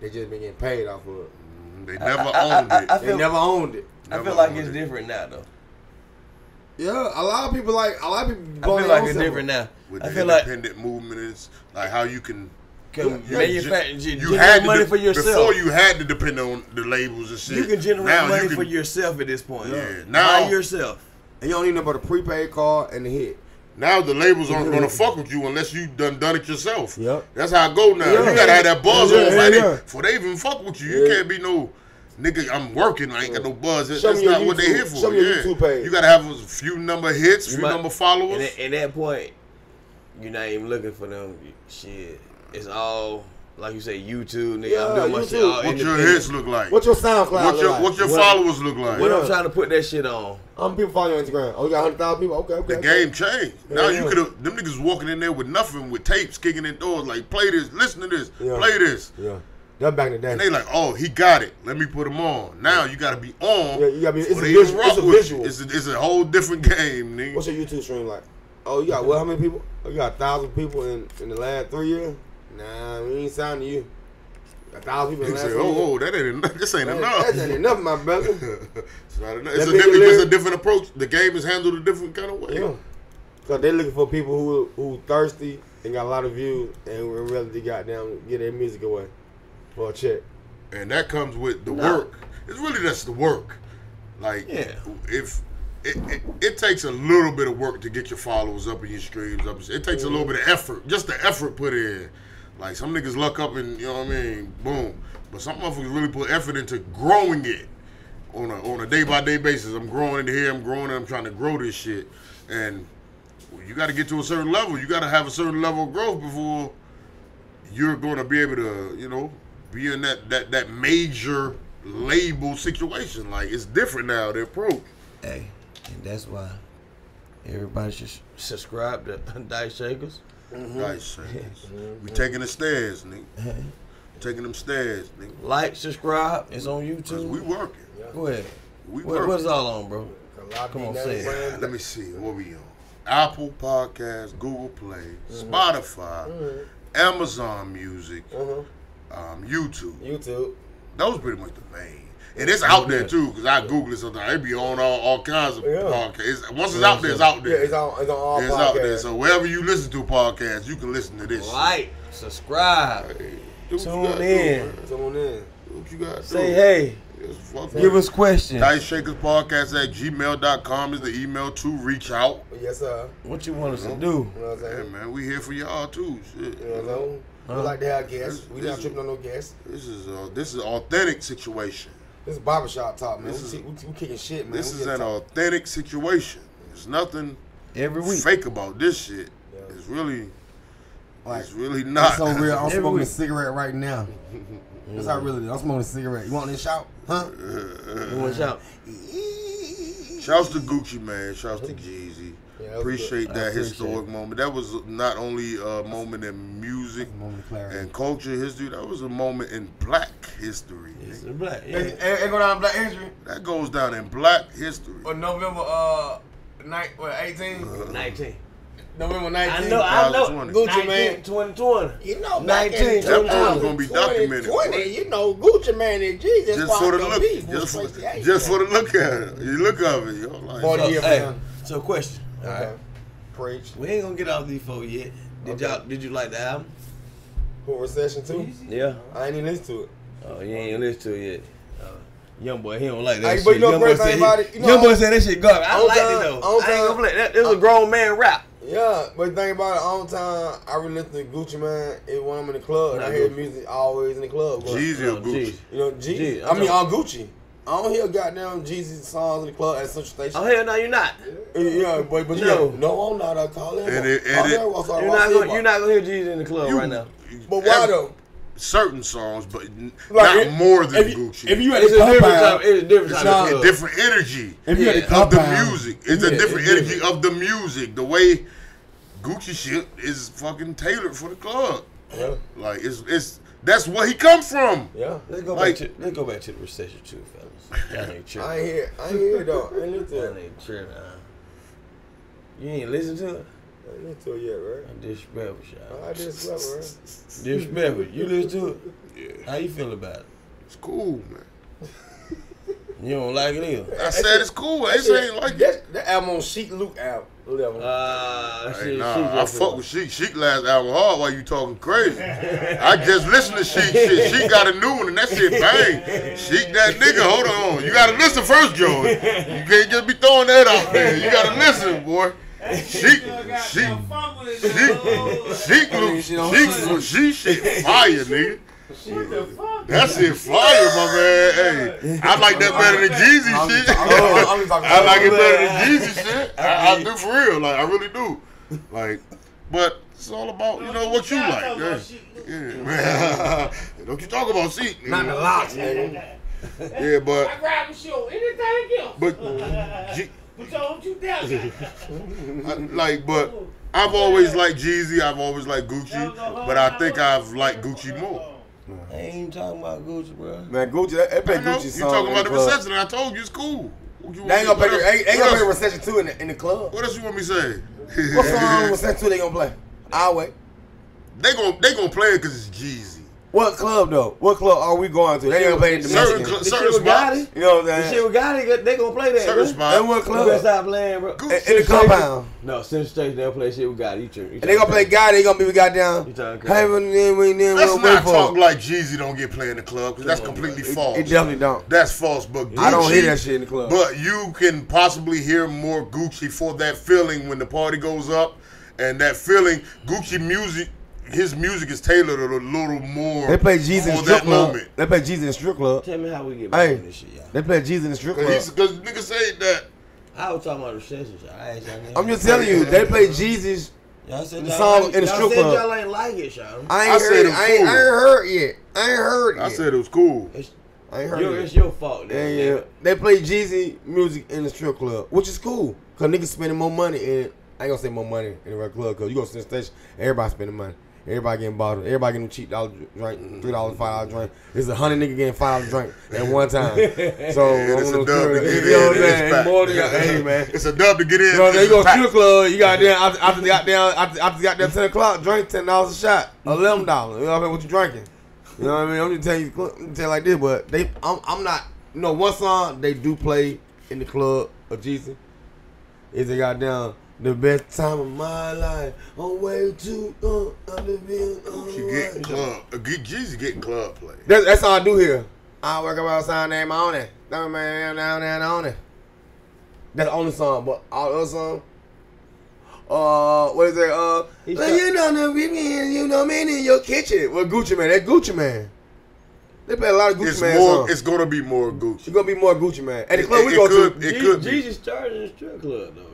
They just been getting paid off of it. Mm, They never I- I- owned I- it. I They never owned it. I feel like it's it. different now, though. Yeah, a lot of people like a lot of people. I blowing feel like own it's different now. With I the feel like independent movement, is like how you can. can Yeah, manufacture, You generate had money de- for yourself. Before you had to depend on the labels and shit. You can generate Now money can- for yourself at this point. Yeah. Now Now- yourself. And you don't need nothing but a prepaid card and a hit. Now the labels aren't gonna fuck with you unless you done done it yourself. Yep. That's how I go now. Yeah. You gotta have that buzz Yeah, on yeah, yeah. before they even fuck with you. You can't be no nigga. I'm working. I ain't got no buzz. That's Show me your not what they YouTube- here for. show me your yeah. YouTube page. You gotta have a few number hits, You few might- number And followers. at, at that point, you're not even looking for them. Shit, it's all like you say, YouTube. Nigga, Yeah, I'm doing my shit YouTube. all what your hits look like? What your SoundCloud? What your like? what your What- followers look like? What Yeah. I'm trying to put that shit on, How many people follow you on Instagram? Oh, you got hundred thousand people. Okay, okay. The okay. game changed. Now Yeah. you could have them niggas walking in there with nothing, with tapes kicking in doors, like play this, listen to this, Yeah. play this. Yeah, that back in the day. And they like, oh, he got it. Let me put him on. Now you gotta be on. Yeah, you gotta be- it's a visual- it's a visual. It's a, it's a whole different game, nigga. What's your YouTube stream like? Oh, you got what? How many people? Oh, you got a thousand people in in the last three years? Nah, we ain't signed to you. A thousand people in the last say, three oh, years. oh, that ain't enough. This ain't That- enough. That ain't enough, my brother. it's not enough. It's, a different, it's a different approach. The game is handled a different kind of way. Yeah. So they looking for people who who thirsty and got a lot of views and really got down get their music away for a check. and that comes with the No. work. It's really just the work. Like, Yeah. if it, it, it takes a little bit of work to get your followers up and your streams up. It takes a little bit of mm-hmm. effort, just the effort put in. Like some niggas luck up and you know what I mean, boom. But some motherfuckers really put effort into growing it on a on a day by day basis. I'm growing it here. I'm growing. it, I'm trying to grow this shit, and you got to get to a certain level. You got to have a certain level of growth before you're going to be able to, you know, be in that that that major label situation. Like it's different now. The approach. hey, and that's why everybody should subscribe to Dice Shakers. Mm-hmm. Nice. We taking the stairs, nigga. Taking them stairs, nigga. Like, subscribe. It's on YouTube. we working. Go ahead. We What, working. what's all on, bro? A lot of Come on, say it. Let me see. What we on? Apple Podcasts, Google Play, Spotify, Amazon Music, Uh-huh. Um, YouTube. YouTube. Those pretty much the main. And it's out there too, because I Google it sometimes. It be on all, all kinds of Yeah. podcasts. It's- once it's out there, it's out Yeah, there. it's on. It's on all It's podcasts. out there. So wherever you listen to podcasts, you can listen to this. shit. Like, subscribe. Hey, do what you Tune gotta in. Do. Tune in. Do what you got Say hey. Yes, Give us questions. Dice Shakers Podcast at gmail.com is the email to reach out. Yes, sir. What you want us to do? You know what I'm Hey saying? man, we here for y'all too. Shit. You know what I'm saying? We like to have guests. We This not is- tripping on no guests. This is uh this is authentic situation. This is barbershop talk, man. This we, is- we, we kicking shit, man. This We is an talk. authentic situation. There's nothing Every week. fake about this shit. Yeah. It's really Like, it's really not. So real. I'm Every smoking a cigarette right now. That's how I really do. I'm smoking a cigarette. You want this shout? Huh? You want to shout? Shouts to Gucci man. Shouts to Jeezy. Yeah, that appreciate good. That appreciate historic it. moment. That was not only a moment in music Moment and culture history. That was a moment in Black history. It's nigga. the black. Hey, Yeah. hey, hey, go down Black History That goes down in Black history. on November uh night what 18. 19. November 19th. I know, I know. 2020. Gucci 19, man, 2020. You know, back 19, in that one's gonna be documented, 20, you know, Gucci Man and Jeezy Just for the look, just for, crazy. just for the look at it, you look of it, yo. Like, Forty So, year hey, man. so question. Okay. Preach. We ain't gonna get off these four yet. Did Okay. y'all? Did you like the album? Who recession too? Yeah. I ain't even listen to it. Oh, you ain't even listen to it yet. Uh, young boy, he don't like that Hey, shit. but you know young boy said about he, it? You know, young boy said that shit garbage. I on like time- it though. on I ain't time- gonna play that. This is a grown man rap. Yeah, but think about it, all the time I really listen to Gucci Mane. Is when I'm in the club, and I hear Gucci. music always in the club. But, Jeezy or Gucci. You know, Jeezy. Jeezy, I mean, talking- on Gucci. I don't hear goddamn Jeezy songs in the club at Central Station. Oh hell no, you're not. Yeah, but but No. yeah, no, I'm not. I call him. And it- and it- him, You're not gonna. You're not gonna hear Jeezy's in the club You- right now. But why every- though? Certain songs, but Like, not if- more than if you, Gucci. If you at It's a different compound, type. It's a different it's type of a different energy if you at Yeah. of the music. It's Yeah, a different it's energy different. of the music. The way Gucci shit is fucking tailored for the club. Yeah, Like it's it's that's where he come from. yeah. Let's go Like- back to let's go back to the recession too, fellas. Y'all ain't tripping. I ain't hear. I ain't hear it though. I ain't listen to Y'all ain't tripping. huh? You ain't listen to it? I ain't listen to it yet, right? I'm disrespectful, y'all. I just slept, right? Disrespectful. You listen to it? Yeah, How you feel about it? it's cool, man. You don't like it either? I said it's cool. I ain't saying like it. that, that album on Sheek Louch album. Level. Uh, Hey, shit, nah, she I fuck with Sheek. Sheek last album hard while you talking crazy. I just listened to Sheek shit. Sheek got a new one and that shit bang. Sheek that nigga, hold on. You gotta listen first, Joe. You can't just be throwing that out there. You gotta listen, boy. Sheek, Sheek, Sheek, Sheek, Luke, she don't Sheek, she shit fire, nigga. What the fuck? That shit fire, my man. Hey, I like that better than Jeezy shit. I'm- I'm just talking I like it better than Jeezy shit. I, I do for real. Like I really do. Like, but it's all about you know what you like. Yeah. Yeah. Don't you talk about seat? Not the nigga. locks, nigga. Yeah, but I grab a show, anything else. but G- But don't you doubt it. Like, but I've always liked Jeezy. I've always liked Gucci, but I think I've liked Gucci more. I ain't even talking about Gucci, bro. Man, Gucci, they, they play I know, Gucci you songs talking about the club. recession? I told you it's cool. You They ain't gonna play. what the- else- Ain't, ain't gonna play else- recession two in the in the club. What else you want me to say? What song on recession two they gonna play? I'll wait. They gon' they gonna play it because it's Jeezy. What club though? What club are we going to? They ain't gonna play in the Certain, Mexican. cl- certain shit spots. You know what I'm saying? The shit saying? with Gotti, they gonna play that, Certain bro. And spots. what You better club? stop playing, bro. In, in the compound. No, Central Station, they'll play shit with Gotti. You tripping. And they gonna play guy. They gonna be with goddamn. You talking crazy. Hey, when then we then Let's we'll not talk it. like Jeezy don't get played in the club because that's completely false. It definitely don't. That's false, but Gucci, I don't hear that shit in the club. But you can possibly hear more Gucci for that feeling when the party goes up, and that feeling. Gucci music, his music is tailored a little more. They play Jeezy's in for strip club. moment. They play Jeezy's in strip club. Tell me how we get back Hey. this shit, y'all. They play Jeezy's in strip club. Because niggas say that. I was talking about recession, y'all. I asked y'all. niggas. I'm just telling you, they play Jeezy's. Y'all said the y'all song in the strip club. y'all ain't like it, y'all. I ain't I heard said it. it was I ain't, I ain't heard it yet. I ain't heard it. I yet. said it was cool. It's, I ain't heard your, it. it's your fault. Yeah, Then, yeah. They play Jeezy music in the strip club, which is cool. Cause niggas spending more money in. I ain't gonna say more money in the regular club. Cause you go to the station, everybody spending money. Everybody getting bottled. Everybody getting cheap dollar drink, three dollars, five dollar drink. It's a hundred nigga getting five dollar drink at one time. So it's a dub to get you know It's. More than hey man. It's a dub to get in. You go a pack. strip club. You got there after, got down after, got there ten o'clock. Drink ten dollars a shot, eleven dollars. You know what I mean? What you drinking? You know what I mean? I'm just telling you, I'm telling you like this, but they, I'm, I'm not. You know, one song they do play in the club of Jeezy's is they got down the best time of my life. On way to uh, under being You getting club. uh, Ge- Jeezy getting club play. That's, that's all I do here. I work about sound name on it. Down man down down on it. That's the only song, but all other song. Uh, what is it? Uh, He's well, you know the women, you know me in your kitchen. Well, Gucci Mane, that Gucci Mane. They play a lot of Gucci It's man more. songs. It's gonna be more Gucci. It's gonna be more Gucci Mane. At the It- club we it go could- to, It could be. Jeezy's started in strip club, though, y'all.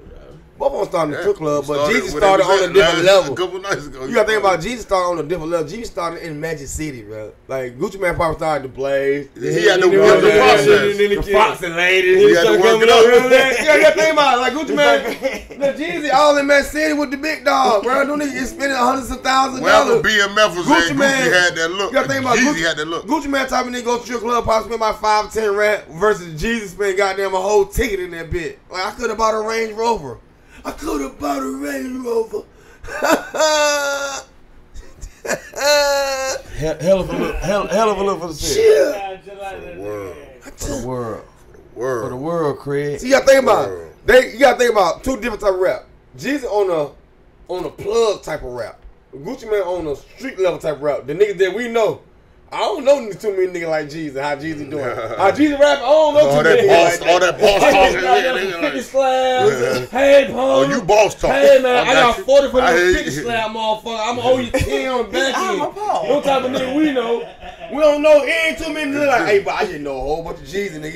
Both of them started in the strip club, but Jeezy's started on a different last- level. A couple nights ago. You gotta think about Jeezy's started on a different level. Jeezy's started in Magic City, bro. Like Gucci Mane probably started to blaze. He had to You know work what the I'm process. saying? The Foxing ladies. He had to work it You know what I'm up. saying? Yeah, yeah, think about it. Like Gucci Mane, the Jeezy all in Magic City with the big dog, bro. Them niggas is spending hundreds of thousands of Wherever dollars. BMF was Gucci at, Gucci Mane- had that look. You gotta think about Jeezy Gucci, had that look. Gucci Mane type of nigga go to strip club, probably spend about five, ten rap versus Jeezy's spend goddamn a whole ticket in that bit. Like I could have bought a Range Rover. I could have bought a Range Rover. Hell, hell of a look, hell, hell of a look for the city. Yeah. Just like For the world. For the world. World. For the world, Craig. See, you gotta think about World. they. You gotta think about two different type of rap. Jeezy on a on a plug type of rap. Gucci Mane on a street level type of rap. The niggas that we know. I don't know too many niggas like Jeezy. How Jeezy doing? How Jeezy rap? I don't know All too many that niggas boss, like all that. that oh, boss talking. Got yeah, them nigga, from like- 50 slabs. Hey, punk. Oh, you boss talk. Hey man, I, got you. 40 for I the 50 you. slab, motherfucker. I'm gonna owe you 10 on the back end. a No type of nigga we know. We don't know. It ain't too many niggas like, hey, but I just know a whole bunch of G's nigga.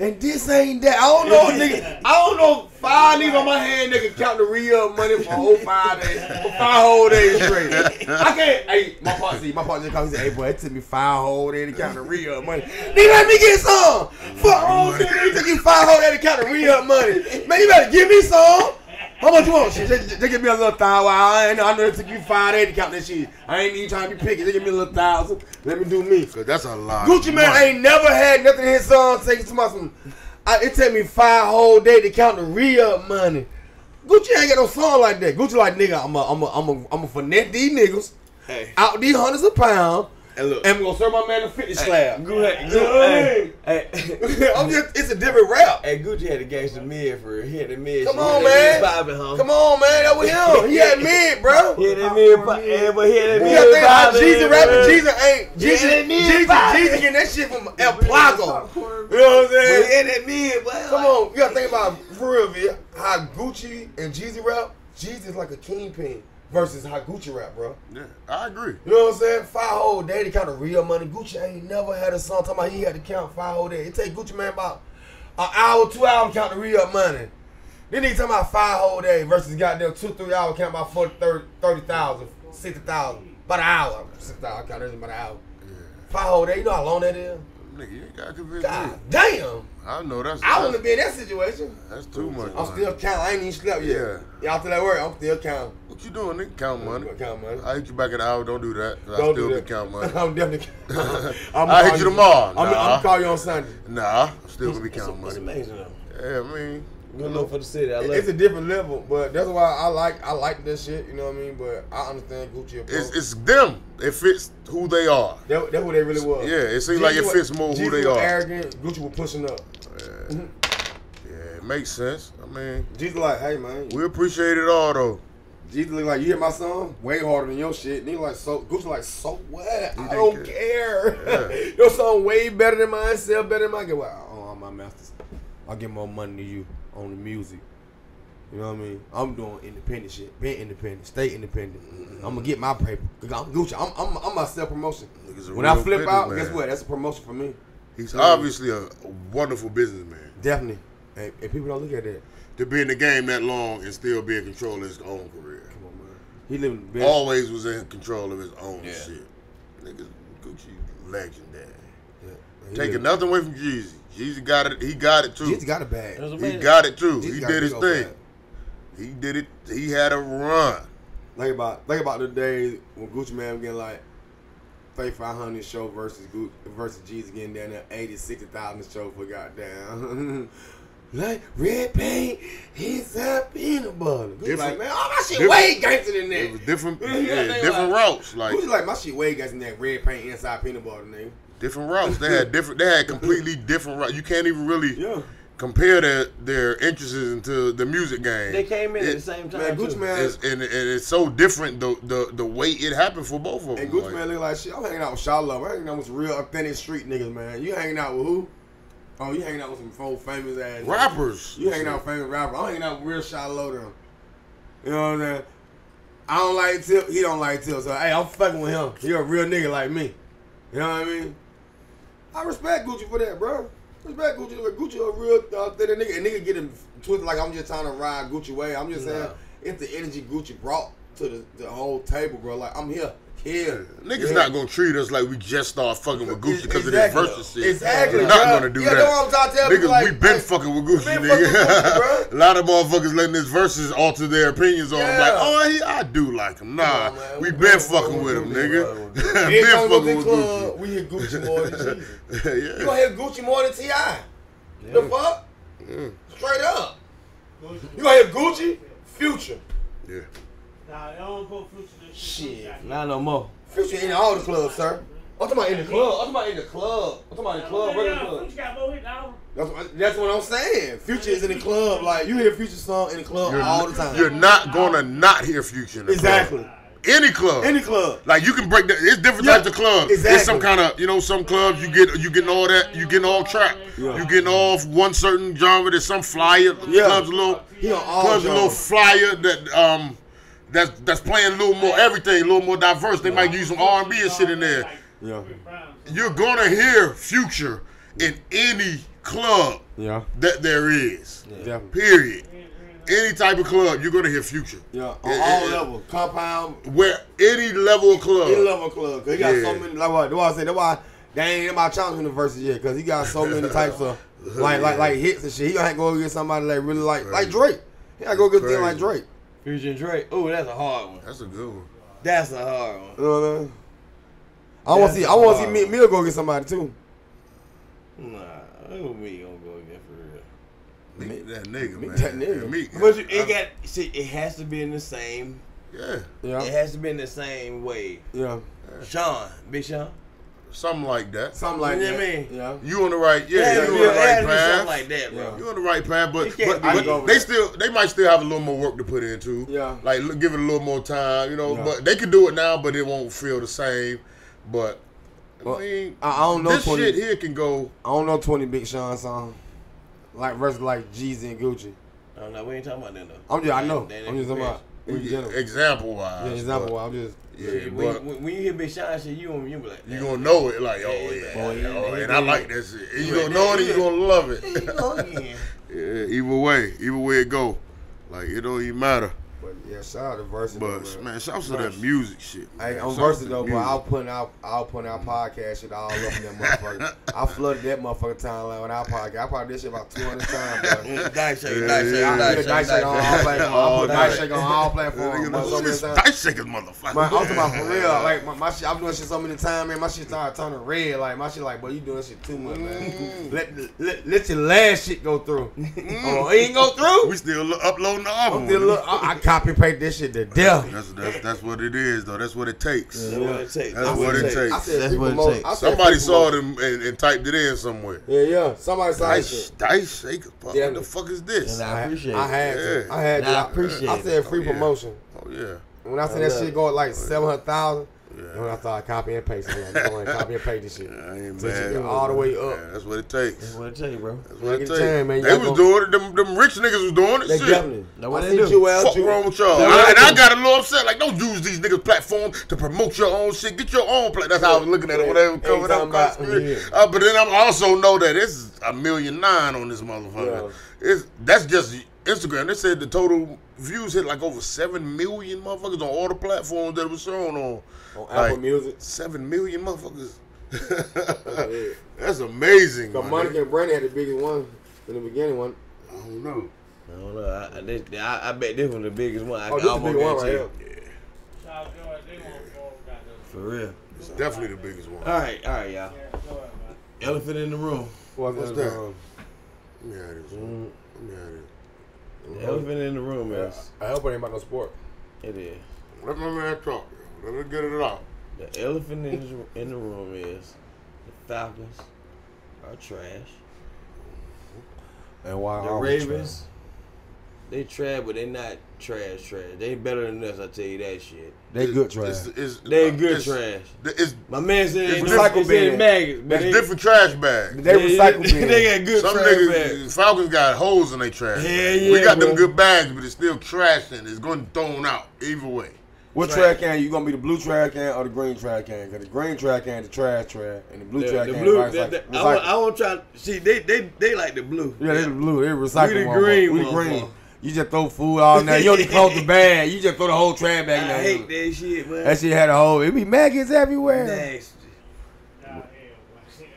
Yeah, and this ain't that. I don't know, nigga. I don't know five niggas on my hand nigga, count the re-up money for whole five days, for five whole days straight. I can't. Hey, my partner, see, my partner just called. He said, hey, boy, it took me five whole days to count the re-up money. Nigga, let me get some. Fuck with you? It took you five whole days to count the re-up money. Man, you better give me some. How much you want? Shit, just, just give me a little thousand. I, ain't, I know it took you five days to count that shit. I ain't even trying to be picky. They give me a little thousand. Let me do me. Cause that's a lot. Gucci Mane ain't never had nothing in his song say to my some. I, it take me five whole day to count the re-up money. Gucci ain't got no song like that. Gucci like nigga, I'm a, I'm a, I'm a, I'm a finesse these niggas Hey, out these hundreds of pounds, and look. and we gonna serve my man the fitness slab. Gu- hey, You know what I mean? hey, hey, I'm just, it's a different rap. hey, Gucci had a gangster mid for he had the mid. Come on, man. had that mid vibing, huh? Come on, man, that was him. He had mid, bro. He had mid, but he had that You mid gotta think Jeezy man. rapping. Jeezy ain't Yeah, Jeezy. that mid Jeezy. Jeezy getting that shit from El Plazo. You know what I'm saying? he had that mid, boy. Come on, you gotta think about for real. How Gucci and Jeezy rap. Jeezy is like a kingpin versus how Gucci rap, bro. Yeah, I agree. You know what I'm saying? Five whole day to count the real money. Gucci ain't never had a song talking about he had to count five whole day. It take Gucci Mane about an hour, two hours to count the real money. Then he talking about five whole day versus goddamn two, three hours count about 40, 30, 30,000, 60,000. About an hour. 60,000, count about an hour. Five whole day, you know how long that is? Nigga, you ain't convince God me. damn. I know that's I wouldn't be in that situation. that's too much. I'm still counting. I ain't even slept yet. Yeah. Yeah. After that work, I'm still counting. What you doing, nigga? Count money. Count money. I hit you back in the hour. Don't do that. I Don't still do be that. count money. I'm definitely. I'm I'll hit you tomorrow. I'm, Nah. I'm gonna call you on Sunday. Nah, I'm still gonna be It's, counting it's money. amazing though. Yeah, I mean, Good look for the city. I love It's a different level, but that's why I like I like this shit. You know what I mean? But I understand Gucci. approach. it's it's them. It fits who they are. that, that's who they really was. Yeah, it seems like it fits more who Jeezy they was are. Arrogant. Gucci was pushing up. Yeah, mm-hmm. yeah, it makes sense. I mean, Jeezy like, hey man, we appreciate it all though. Jeezy look like you hear my song way harder than your shit. And he like so Gucci like so what? I don't didn't care. Yeah. your song way better than mine. Sell better than mine. Get what? Oh, I'm my masters. I'll get more money than you on the music. You know what I mean? I'm doing independent shit. Being independent. Stay independent. I'm gonna get my paper. I'm Gucci. I'm I'm, I'm my self promotion. When I flip out, businessman. guess what? That's a promotion for me. He's obviously a, a wonderful businessman. Definitely. And, and people don't look at that. To be in the game that long and still be in control of his own career. Come on, man. He living best. Always was in control of his own Yeah. shit. Nigga, Gucci legendary. Yeah. Taking living- nothing away from Jeezy. Jeezy got it. He got it too. Jeezy got a bag. He got it too. Jeezy he did his thing. bag. He did it. He had a run. Think about think about the days when Gucci Mane getting like thirty five hundred show versus Gucci versus Jeezy getting down there 80, 60,000 show for goddamn. like red paint inside peanut butter. Gucci Different- like man, all my shit different- way gangster than It was different. Yeah, Yeah, different about- routes. Like Gucci like my shit way gangster than that red paint inside peanut butter, nigga. different routes. They had different. They had completely different routes. You can't even really Yeah. compare their their interests into the music game. They came in at the same time. Man, too. Man It's, and, and it's so different the, the the way it happened for both of them. And Gucci like, Man look like shit. I'm hanging out with Shawty Lo. I'm hanging out with some real authentic street niggas, man. You hanging out with who? Oh, you hanging out with some full famous ass rappers. You hanging out with famous rappers. I'm hanging out with real Love them. You know what I'm saying? I don't like Tip. He don't like Tip. So hey, I'm fucking with him. He a real nigga like me. You know what I mean? I respect Gucci for that, bro. Respect Gucci. Gucci a real authentic nigga. And nigga getting twisted like I'm just trying to ride Gucci way. I'm just saying it's the energy Gucci brought to the, the whole table, bro. Like I'm here. Here. Niggas Yeah. not gonna treat us like we just start fucking with Gucci because Exactly. of this Verzuz shit. Exactly, They're not bruh. gonna do Yeah, that. that's what I'm trying to tell Niggas, like, we been like, fucking with Gucci, nigga. Gucci, a lot of motherfuckers letting his verses alter their opinions on him. Like, oh, he, I do like him. Nah, on, we We been fucking with him, nigga. Been we fucking with Gucci. we hear Gucci more than Jeezy. You gonna hear Gucci more than Ti? The fuck? Straight up. You gonna hear Gucci Future. Yeah. Nah, they don't put Future in this Shit. Not no more. Future in all the clubs, sir. I'm talking about in the club. I'm talking about in the club. I'm talking about in the club, regular club. Future got more hit now. That's what, that's what I'm saying. Future is in the club. Like you hear Future song in the club You're, all the time. you're not gonna not hear Future in the exactly. club. Any club. Any club. Like you can break that. It's different Yeah, types of clubs. It's some kind of you know some clubs you get you getting all that you getting all trap. Yeah. You getting all one certain genre. There's some flyer Yeah. clubs a little He on all clubs a little flyer that um that's that's playing a little more everything, a little more diverse. They might use some R and B and shit in there. Yeah. You're gonna hear Future in any club Yeah. that there is. Yeah. Period. Any type of club, you're gonna hear Future. Yeah. On Yeah, all yeah, yeah. levels. Compound. Where any level of club. Any level club. Cause he got so many. Like what? Why I say. That's why they ain't in my challenge university yet. Cause he got so many types of like like like hits and shit. He gonna go get somebody like really like like Drake. He gotta go get them like Drake. Future and Drake. Oh, that's a hard one. That's a good one. That's a hard one. You know what I mean? I want to see. I want to see Wow. me, Mill go get somebody too. Nah, who me gonna go again for real? Meet that nigga, Meet man. that nigga. Yeah, But you, it got see, it has to be in the same. yeah, Yeah. It has to be in the same way. Yeah. Sean, Big Sean. Something like that. Something like You know that. what I mean? Yeah. You on the right? It Yeah, you on the right path. something like that, bro. Yeah. You on the right path, but You can't but, be but they that. still they might still have a little more work to put into. Yeah. Like give it a little more time, you know. Yeah. But they can do it now, but it won't feel the same. But Well, I mean, I, I don't know. this 20, shit here can go. I don't know twenty Big Sean song. Like versus like Jeezy and Gucci. Oh, no, we ain't talking about that though. I'm just. I know. That ain't I'm just talking about. In general. Example wise, Yeah, example. I'm just. Yeah, when, but when, when you hear Big Sean shit, you gonna you be like, you gonna know it like, oh Yeah, yeah, boy, oh, yeah, oh, he- and he I like that shit. And you gonna know it, and you gonna love it. There you yeah, either way, either way it go, like it don't even matter. But yeah, shout out to Versatile. But man, shouts to that music shit. Hey, man. I'm Shouts versatile though, the but. I'll put out I'll put out podcast shit all up in that motherfucker. I flooded that motherfucker timeline with our podcast. I probably did shit about 200 times, bro. Mm, Dice shake, Yeah, dice shake, yeah, dice shake, dice shake on all platforms. I All put dice shake on all platforms. but so look many at this dice shakers, motherfucker. Man, I'm talking about for real. Like my, my shit, I'm doing shit so many times, man. My shit started turning red. Like my shit, like, boy, you doing shit too much, man. Mm. Let, let let your last shit go through. oh, it ain't go through. we still uploading the album. I'm still I, I copy and paste this shit to death. That's, that's that's what it is, though. That's what it takes. That's what it takes. That's what it takes. That's what it takes. Somebody saw promotion. them and, and typed it in somewhere. Yeah, yeah. Somebody saw that Dice, shit. dice shaker. Fuck, Yeah. What the fuck is this? And I appreciate I it. had to. Yeah. I had to. I appreciate I said free Oh, yeah. promotion. Oh yeah. When I seen I that love shit going go at like oh, seven hundred thousand, Yeah. when I started copy and paste, I'm like, go ahead, copy and paste this shit. I ain't So you mad. all the way up. Yeah, that's what it takes. That's what it takes, bro. That's what it Get takes. a man. They was go- doing it. Them, them rich niggas was doing it. They Shit. definitely. Know what I they see do. Joel. Fuck Ju- wrong with y'all. I- and I got a little upset. Like, don't use these niggas' platform to promote your own shit. Get your own platform. That's how I was looking at it when they were coming up. Anytime across about- yeah. Uh, but then I also know that it's a million nine on this motherfucker. It's that's just Instagram. They said the total views hit like over seven million motherfuckers on all the platforms that it was shown on. on Like, Apple Music. Seven million motherfuckers. Yeah. That's amazing. Cause my Monica nigga. and Brandy had the biggest one in the beginning one. I don't know. I don't know. I, I, this, I, I bet this was the biggest one. I Oh, can this the almost big one right guarantee. here. Shout out Joy, they want. For real. It's definitely the biggest one. All right, all right, y'all. Yeah, go ahead, man. Elephant in the room. What's, What's that? that? Let me have this. mm, Let me have this. The elephant in the room is. I hope it ain't about no sport. It is. Let my man talk. Let me get it out. The elephant in the, in the room is the Falcons are trash. And why The Ravens, they trash, but they not trash trash. They better than us. I tell you that shit. trash? They good trash. It's, it's, They good it's, trash. It's, My man said It's it's recycle recycle bin bin. maggots, but it's they, different trash bags. They recycle they, bin. they got good Some trash niggas, bags. Falcons got holes in their trash. Hell bags. yeah, we got them good bags, but it's still trash in. It's going to be thrown out either way. What Trash. trash can you gonna be the blue trash can or the green trash can? Cause the green trash can the trash trash and the blue The, trash the can blue, is the, like, I, want, I want to try. See, they they they like the blue. Yeah, they the blue. They recycle. We the motherfucker. green We the motherfucker. green. You just throw food all night. You don't even close the bag. You just throw the whole trash bag. in I there. hate that shit, man. That shit had a hole. It be maggots everywhere. nasty.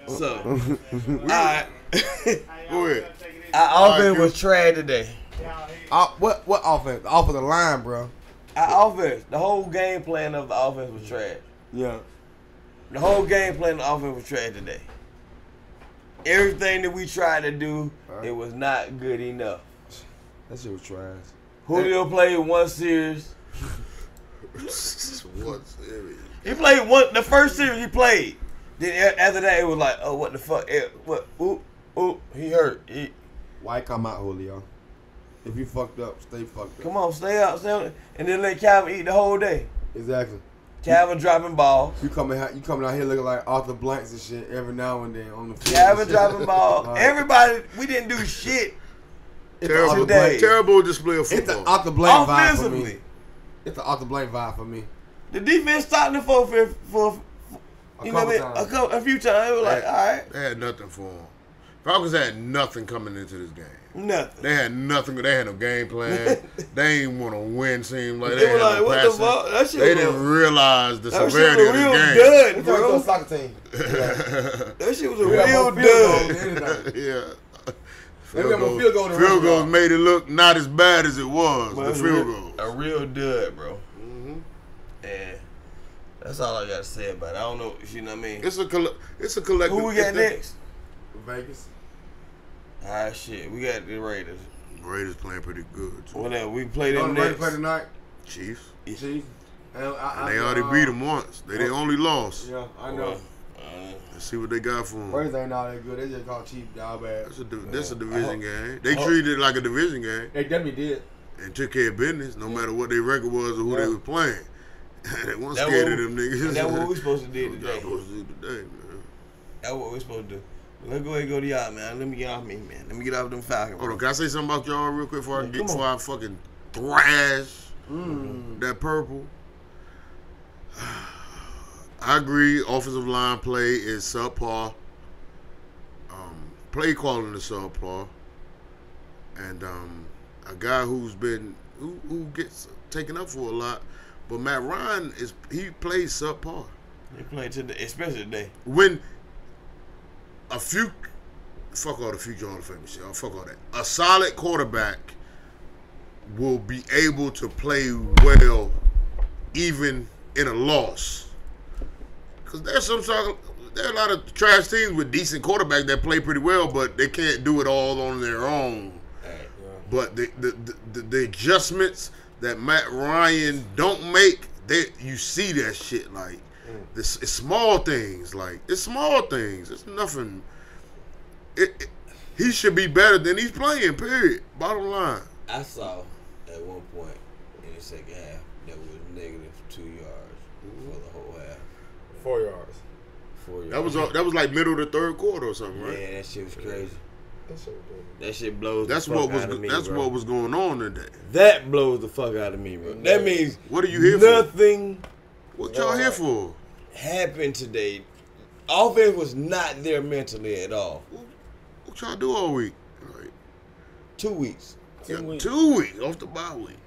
So, boy. all right. Go ahead. Our offense was trash today. Uh, what what offense? Off of the line, bro. Our offense, the whole game plan of the offense was trash. Yeah. The whole game plan of the offense was trash today. Everything that we tried to do, Alright. it was not good enough. That shit was trash. Julio played one series. What series? He played one the first series he played. Then a- after that, it was like, oh, what the fuck? Eh, what? Ooh, ooh, he hurt. He, Why come out, Julio? If you fucked up, stay fucked up. come on, stay out, stay out, and then let Calvin eat the whole day. Exactly. Calvin dropping balls. You coming out, you coming out here looking like Arthur Blanks and shit every now and then on the field. Calvin and shit. dropping balls. Like, Everybody, we didn't do shit it's Terrible, Today. Terrible display of It's an football. Arthur Blank vibe for me. It's an Arthur Blank vibe for me. The defense starting to for for, for A you know what I mean? A, couple, a few times. It was like, all right, They had nothing for them. Falcons had nothing coming into this game. nothing. They had nothing. They had no game plan. they didn't want to win. Seemed like They they, were had like, no what the fuck? That shit They was didn't a- realize the That shit severity was of a real this dud, We talking to a bro. soccer team. That shit was a real more dud. than anything. game. yeah. Maybe I'm a goals- field goal to field goals made it look not as bad as it was. But the field a- goals. A real dud, bro. hmm And that's all I gotta say about it. I don't know, you know what I mean? It's a coll- it's a collective. Who we got it's next? Vegas. Ah, shit. We got the Raiders. Raiders playing pretty good. Too. Whatever. We play You know them the Raiders play tonight? Chiefs. Chiefs. And, I, And I, they already uh, beat them once. They the only lost. Yeah, I know. Uh, Let's see what they got for them. Raiders ain't all that good. They just call cheap dog bad. That's a, div- that's a I division hope- game. They I treated it like a division game They definitely did. and took care of business, no matter what their record was or who they were playing. they weren't That scared what- of them niggas. that's what we supposed to do That's today. what we supposed to do today, man. That's what we're supposed to do. Let's go ahead and go to y'all, man. Let me get off me, man. Let me get off them Falcons. Hold on, can I say something about y'all real quick before I get before I fucking thrash Mm. that purple? I agree. Offensive line play is subpar. Um, play calling is subpar, and um, a guy who's been who, who gets taken up for a lot. But Matt Ryan is he plays subpar. They play today, especially today. When a few fuck all the future Hall of Fame shit. Oh, fuck all that. A solid quarterback will be able to play well even in a loss. Cause there's some there are a lot of trash teams with decent quarterbacks that play pretty well, but they can't do it all on their own. But the the, the, the, the adjustments that Matt Ryan don't make, they you see that shit like this. It's small things, like it's small things. It's nothing. It, it- he should be better than he's playing. Period. Bottom line. I saw at one point in the second half that was negative two yards for the whole half. Four yards. Four yards. That was all- that was like middle of the third quarter or something, right? Yeah, that shit was crazy. That shit. That shit blows. That's the fuck what was out of me, that's bro. what was going on today. That blows the fuck out of me, bro. That means What are you here for? nothing What y'all here for? happened today. Offense was not there mentally at all. What y'all do all week? Like, Two weeks. yeah, two weeks off the bye week.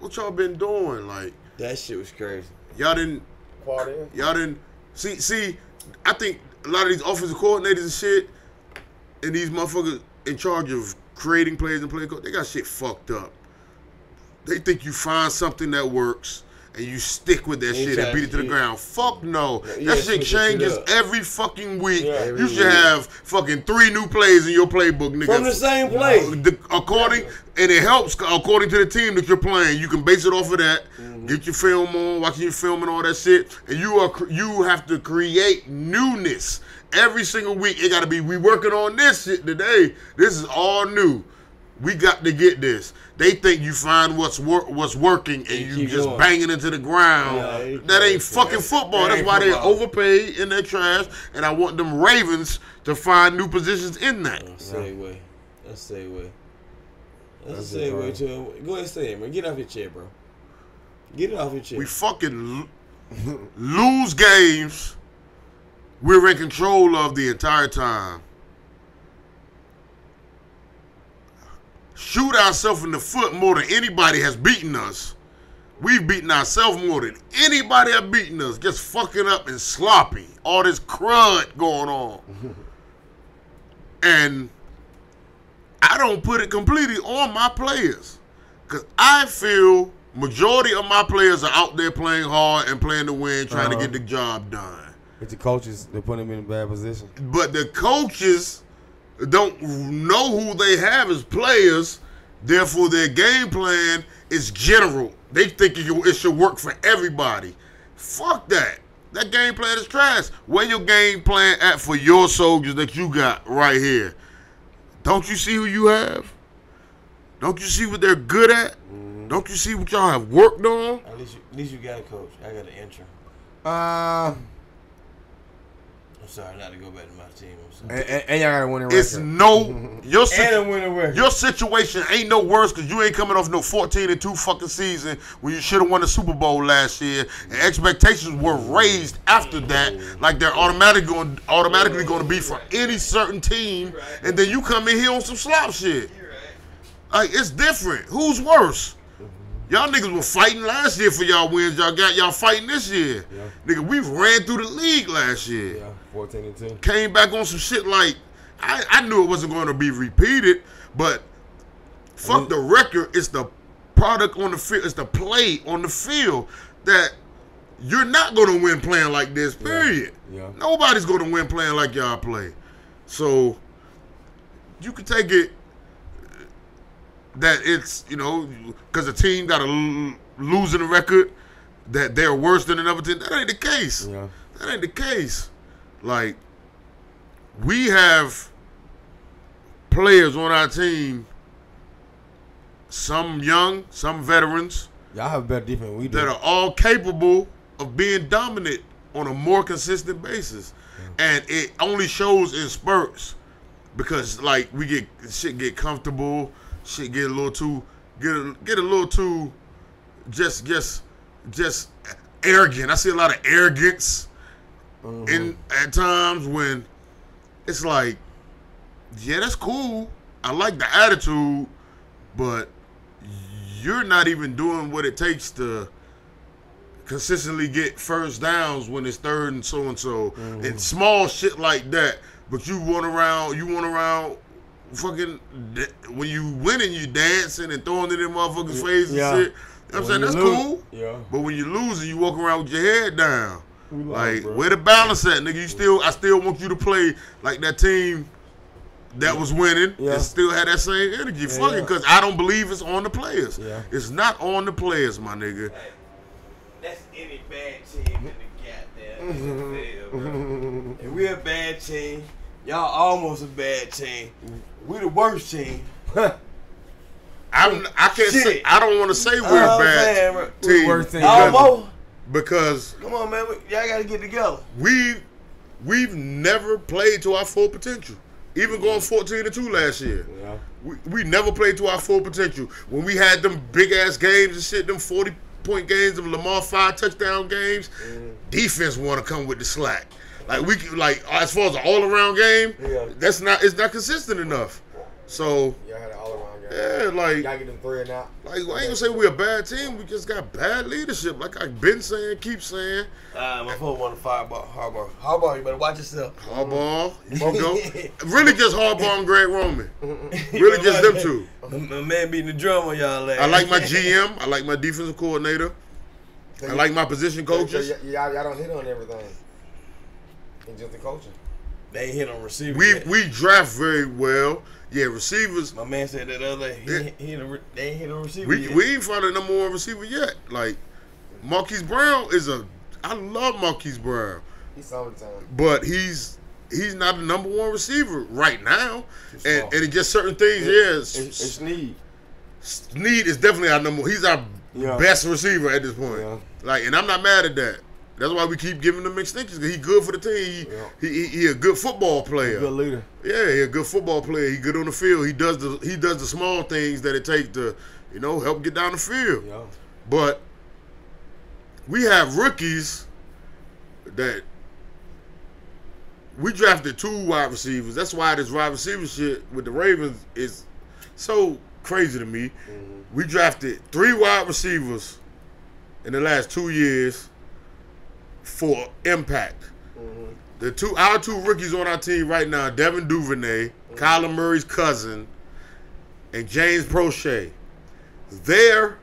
What y'all been doing? Like That shit was crazy. y'all didn't Party. Y'all didn't see. See, I think a lot of these offensive coordinators and shit, and these motherfuckers in charge of creating plays and play code, they got shit fucked up. They think you find something that works and you stick with that shit and beat it to the to- ground. Fuck no. Yeah, that shit changes every fucking week. Yeah, every you should week. have fucking three new plays in your playbook, nigga. From the same play. According and it helps according to the team that you're playing. You can base it off of that. Get your film on, watching your film and all that shit, and you are you have to create newness every single week. It got to be we working on this shit today. This is all new. We got to get this. They think you find what's wor- what's working and you just going. banging into the ground. Yeah, they- that ain't fucking football. that That's why they're football. overpaid and they're trash. And I want them Ravens to find new positions in that. Segue. Let's segue. Let's That's it, segue bro. to Go ahead, say it, man. Get off your chair, bro. Get it off your chair. We fucking lose games. We're in control of the entire time. Shoot ourselves in the foot more than anybody has beaten us. We've beaten ourselves more than anybody has beaten us. Just fucking up and sloppy. All this crud going on. and I don't put it completely on my players. Cause I feel majority of my players are out there playing hard and playing to win, trying Uh-huh. to get the job done. But the coaches. They put him in a bad position. But the coaches don't know who they have as players. Therefore, their game plan is general. They think it, it should work for everybody. Fuck that. That game plan is trash. Where your game plan at for your soldiers that you got right here? Don't you see who you have? Don't you see what they're good at? Don't you see what y'all have worked on? At least, you, at least you got a coach. I got an intro. Uh, I'm sorry, not to go back to my team. I'm sorry. and, and, and y'all got a winning It's no your And a winning record. your situation ain't no worse because you ain't coming off no 14 and 2 fucking season when you should have won the Super Bowl last year. And expectations were raised after that, like they're automatically going automatically going to be for any certain team. And then you come in here on some slop shit. Like it's different. Who's worse? Y'all niggas were fighting last year for y'all wins. Y'all got y'all fighting this year. Yeah. Nigga, we ran through the league last year Yeah, 14 and 2. came back on some shit like I, I knew it wasn't going to be repeated, but fuck the record. It's the product on the field. It's the play on the field that you're not going to win playing like this. Period. Yeah. Nobody's going to win playing like y'all play. So you can take it that it's you know because a team got a l- losing record that they're worse than another team. That ain't the case. Yeah. That ain't the case. Like, we have players on our team, some young, some veterans, Y'all have better defense we do. that are all capable of being dominant on a more consistent basis. And it only shows in spurts because like we get shit get comfortable, shit get a little too get a, get a little too just just just arrogant. I see a lot of arrogance mm-hmm. in at times when it's like yeah, that's cool. I like the attitude, but you're not even doing what it takes to consistently get first downs when it's third and so and so and mm-hmm. small shit like that. But you run around, you run around, fucking when you winning, you dancing and throwing it in motherfuckers' face and Yeah. shit. You know what I'm When saying that's lose- cool. Yeah. But when you losing, you walk around with your head down. We lost, Like bro. where the balance at, nigga? You still, I still want you to play like that team that was winning Yeah. and still had that same energy. Yeah, Fuck it, yeah. because I don't believe it's on the players. Yeah. It's not on the players, my nigga. That's any bad team in the goddamn NFL, bro. And we're a bad team. Y'all almost a bad team. We the worst team. I'm, I can't say. I don't want to say we're a bad man, team We're worse team. because, Almost. because Come on, man. We, y'all gotta get together. we we've never played to our full potential. Even going 14 to 2 last year. Yeah. We, we never played to our full potential. When we had them big ass games and shit, them 40 point games, them Lamar five touchdown games, defense want to come with the slack. Like we can- like as far as an all around game, Yeah. that's not it's not consistent enough. So Y'all had an all around game. yeah, like Y'all get them three and out. like I ain't gonna say we're a bad team. We just got bad leadership. Like I've been saying, keep saying. Uh, my phone want to fireball. Harbaugh. Harbaugh, you better watch yourself. Harbaugh, you can go. really just Harbaugh and Greg Roman. Really just them two. My, my man beating the drum on y'all ass. I like my GM. I like my defensive coordinator. I like my position coaches. Y- y- y'all, y'all don't hit on everything. It's just the coaching. They ain't hit on receivers. We yet. we draft very well. Yeah, receivers. My man said that other day. He, Yeah. he a they ain't hit on receivers. We yet. we ain't found a number one receiver yet. Like Marquise Brown is a. I love Marquise Brown, He's all the time. but he's he's not a number one receiver right now. And small. and it's just certain things. Yes, It's, it's need. Snead is definitely our number. He's our Yeah. best receiver at this point. Yeah. Like, and I'm not mad at that. That's why we keep giving him extensions. He good for the team. He, Yeah. he, he, he a good football player. Good leader. Yeah, he a good football player. He good on the field. He does the he does the small things that it takes to, you know, help get down the field. Yeah. But we have rookies that we drafted two wide receivers. That's why this wide receiver shit with the Ravens is so crazy to me. Mm-hmm. We drafted three wide receivers in the last two years for impact. The two our two rookies on our team right now, Devin Duvernay, Kyler Murray's cousin, and James Proche. Their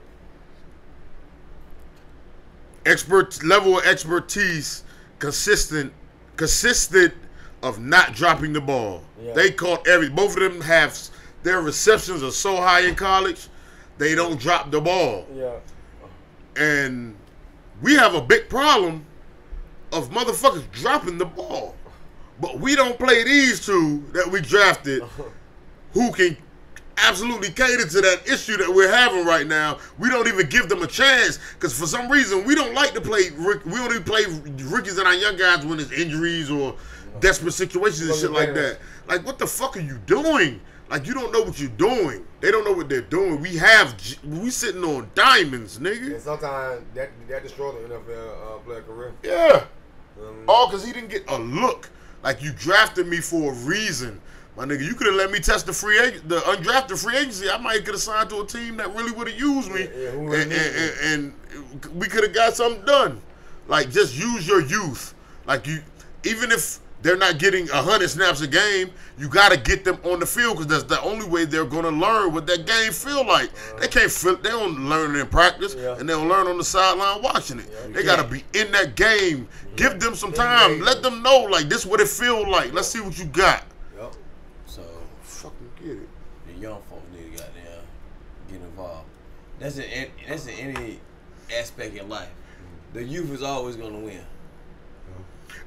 expert level of expertise consistent consisted of not dropping the ball. Yeah. They caught every both of them have their receptions are so high in college they don't drop the ball. Yeah. And we have a big problem of motherfuckers dropping the ball. But we don't play these two that we drafted who can absolutely cater to that issue that we're having right now. We don't even give them a chance because for some reason we don't like to play. We don't play rookies and our young guys when it's injuries or desperate situations and shit like that. Like, what the fuck are you doing? Like, you don't know what you're doing. They don't know what they're doing. We have, we sitting on diamonds, nigga. And sometimes that that destroys the NFL uh, player career. Yeah. Um, All because he didn't get a look. Like you drafted me for a reason, my nigga. You could have let me test the free agent, the undrafted free agency. I might could have signed to a team that really would have used me, Yeah, yeah, and, and, and, and we could have got something done. Like just use your youth. Like you, even if they're not getting hundred snaps a game, you got to get them on the field because that's the only way they're gonna learn what that game feel like. they can't feel. They don't learn it in practice, Yeah. and they don't learn on the sideline watching it. Yeah. they got to be in that game. Give them some time. Let them know like this what it feel like. Let's see what you got. Yep. So Fucking get it. the young folks need to goddamn get involved. That's in that's in any aspect of life. The youth is always gonna win.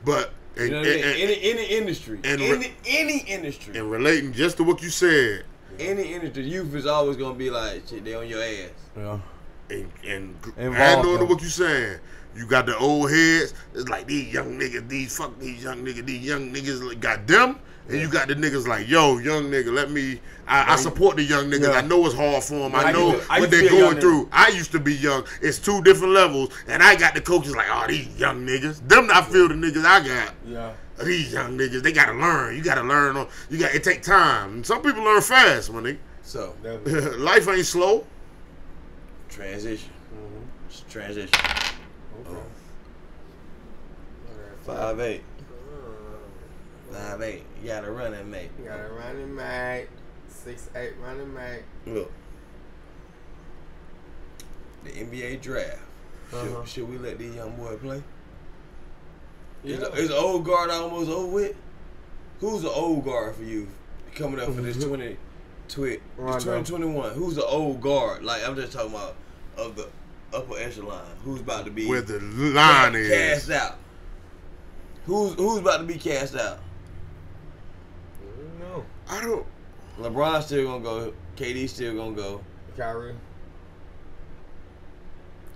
But and, You know what I mean? and- any any industry, and re- any any industry, and relating just to what you said, any industry, youth is always gonna be like, shit, they on your ass. Yeah. and and gr- Involve add them. what you saying. You got the old heads. It's like these young niggas, these fuck these young niggas, these young niggas like, got them. And you got the niggas like, yo, young nigga, let me. I, I support the young niggas. Yeah. I know it's hard for them. I I know I what they're be a young going through. I used to be young. It's two different levels, and I got the coaches like, oh, these young niggas. Them, I feel the niggas I got. Yeah. These young niggas, they gotta learn. You gotta learn. On, you got it take time. And some people learn fast, my nigga. So. Life ain't slow. transition, Mhm. It's transition. Okay. Five eight, five eight. You gotta run it, mate. You got a running mate. Six eight running mate. Look, the NBA draft. Should, Uh-huh. should we let these young boys play? Is, Yeah. is the old guard almost over with? Who's the old guard for you coming up for this 20, twi- it's 2021? Who's the old guard? Like, I'm just talking about of the upper echelon. Who's about to be Where the line is. cast out? Who's who's about to be cast out? No. I don't. LeBron still gonna go. KD still gonna go. Kyrie.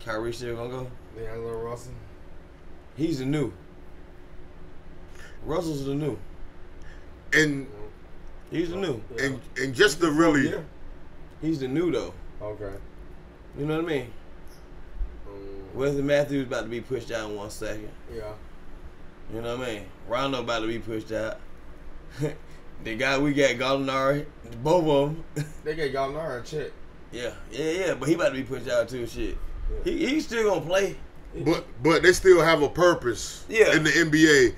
Kyrie still gonna go. D'Angelo Russell. He's the new. Russell's the new. And He's the new. Yeah. and and just to really Yeah. He's the new though. Okay. You know what I mean? Um, Wesley Matthews about to be pushed out in one second. yeah. You know what I mean? Rondo about to be pushed out. the guy we got Gallinari, both of them. They get Gallinari a check. yeah, yeah, yeah. But he about to be pushed out too. Shit. He he's still gonna play. But but they still have a purpose Yeah. in the NBA.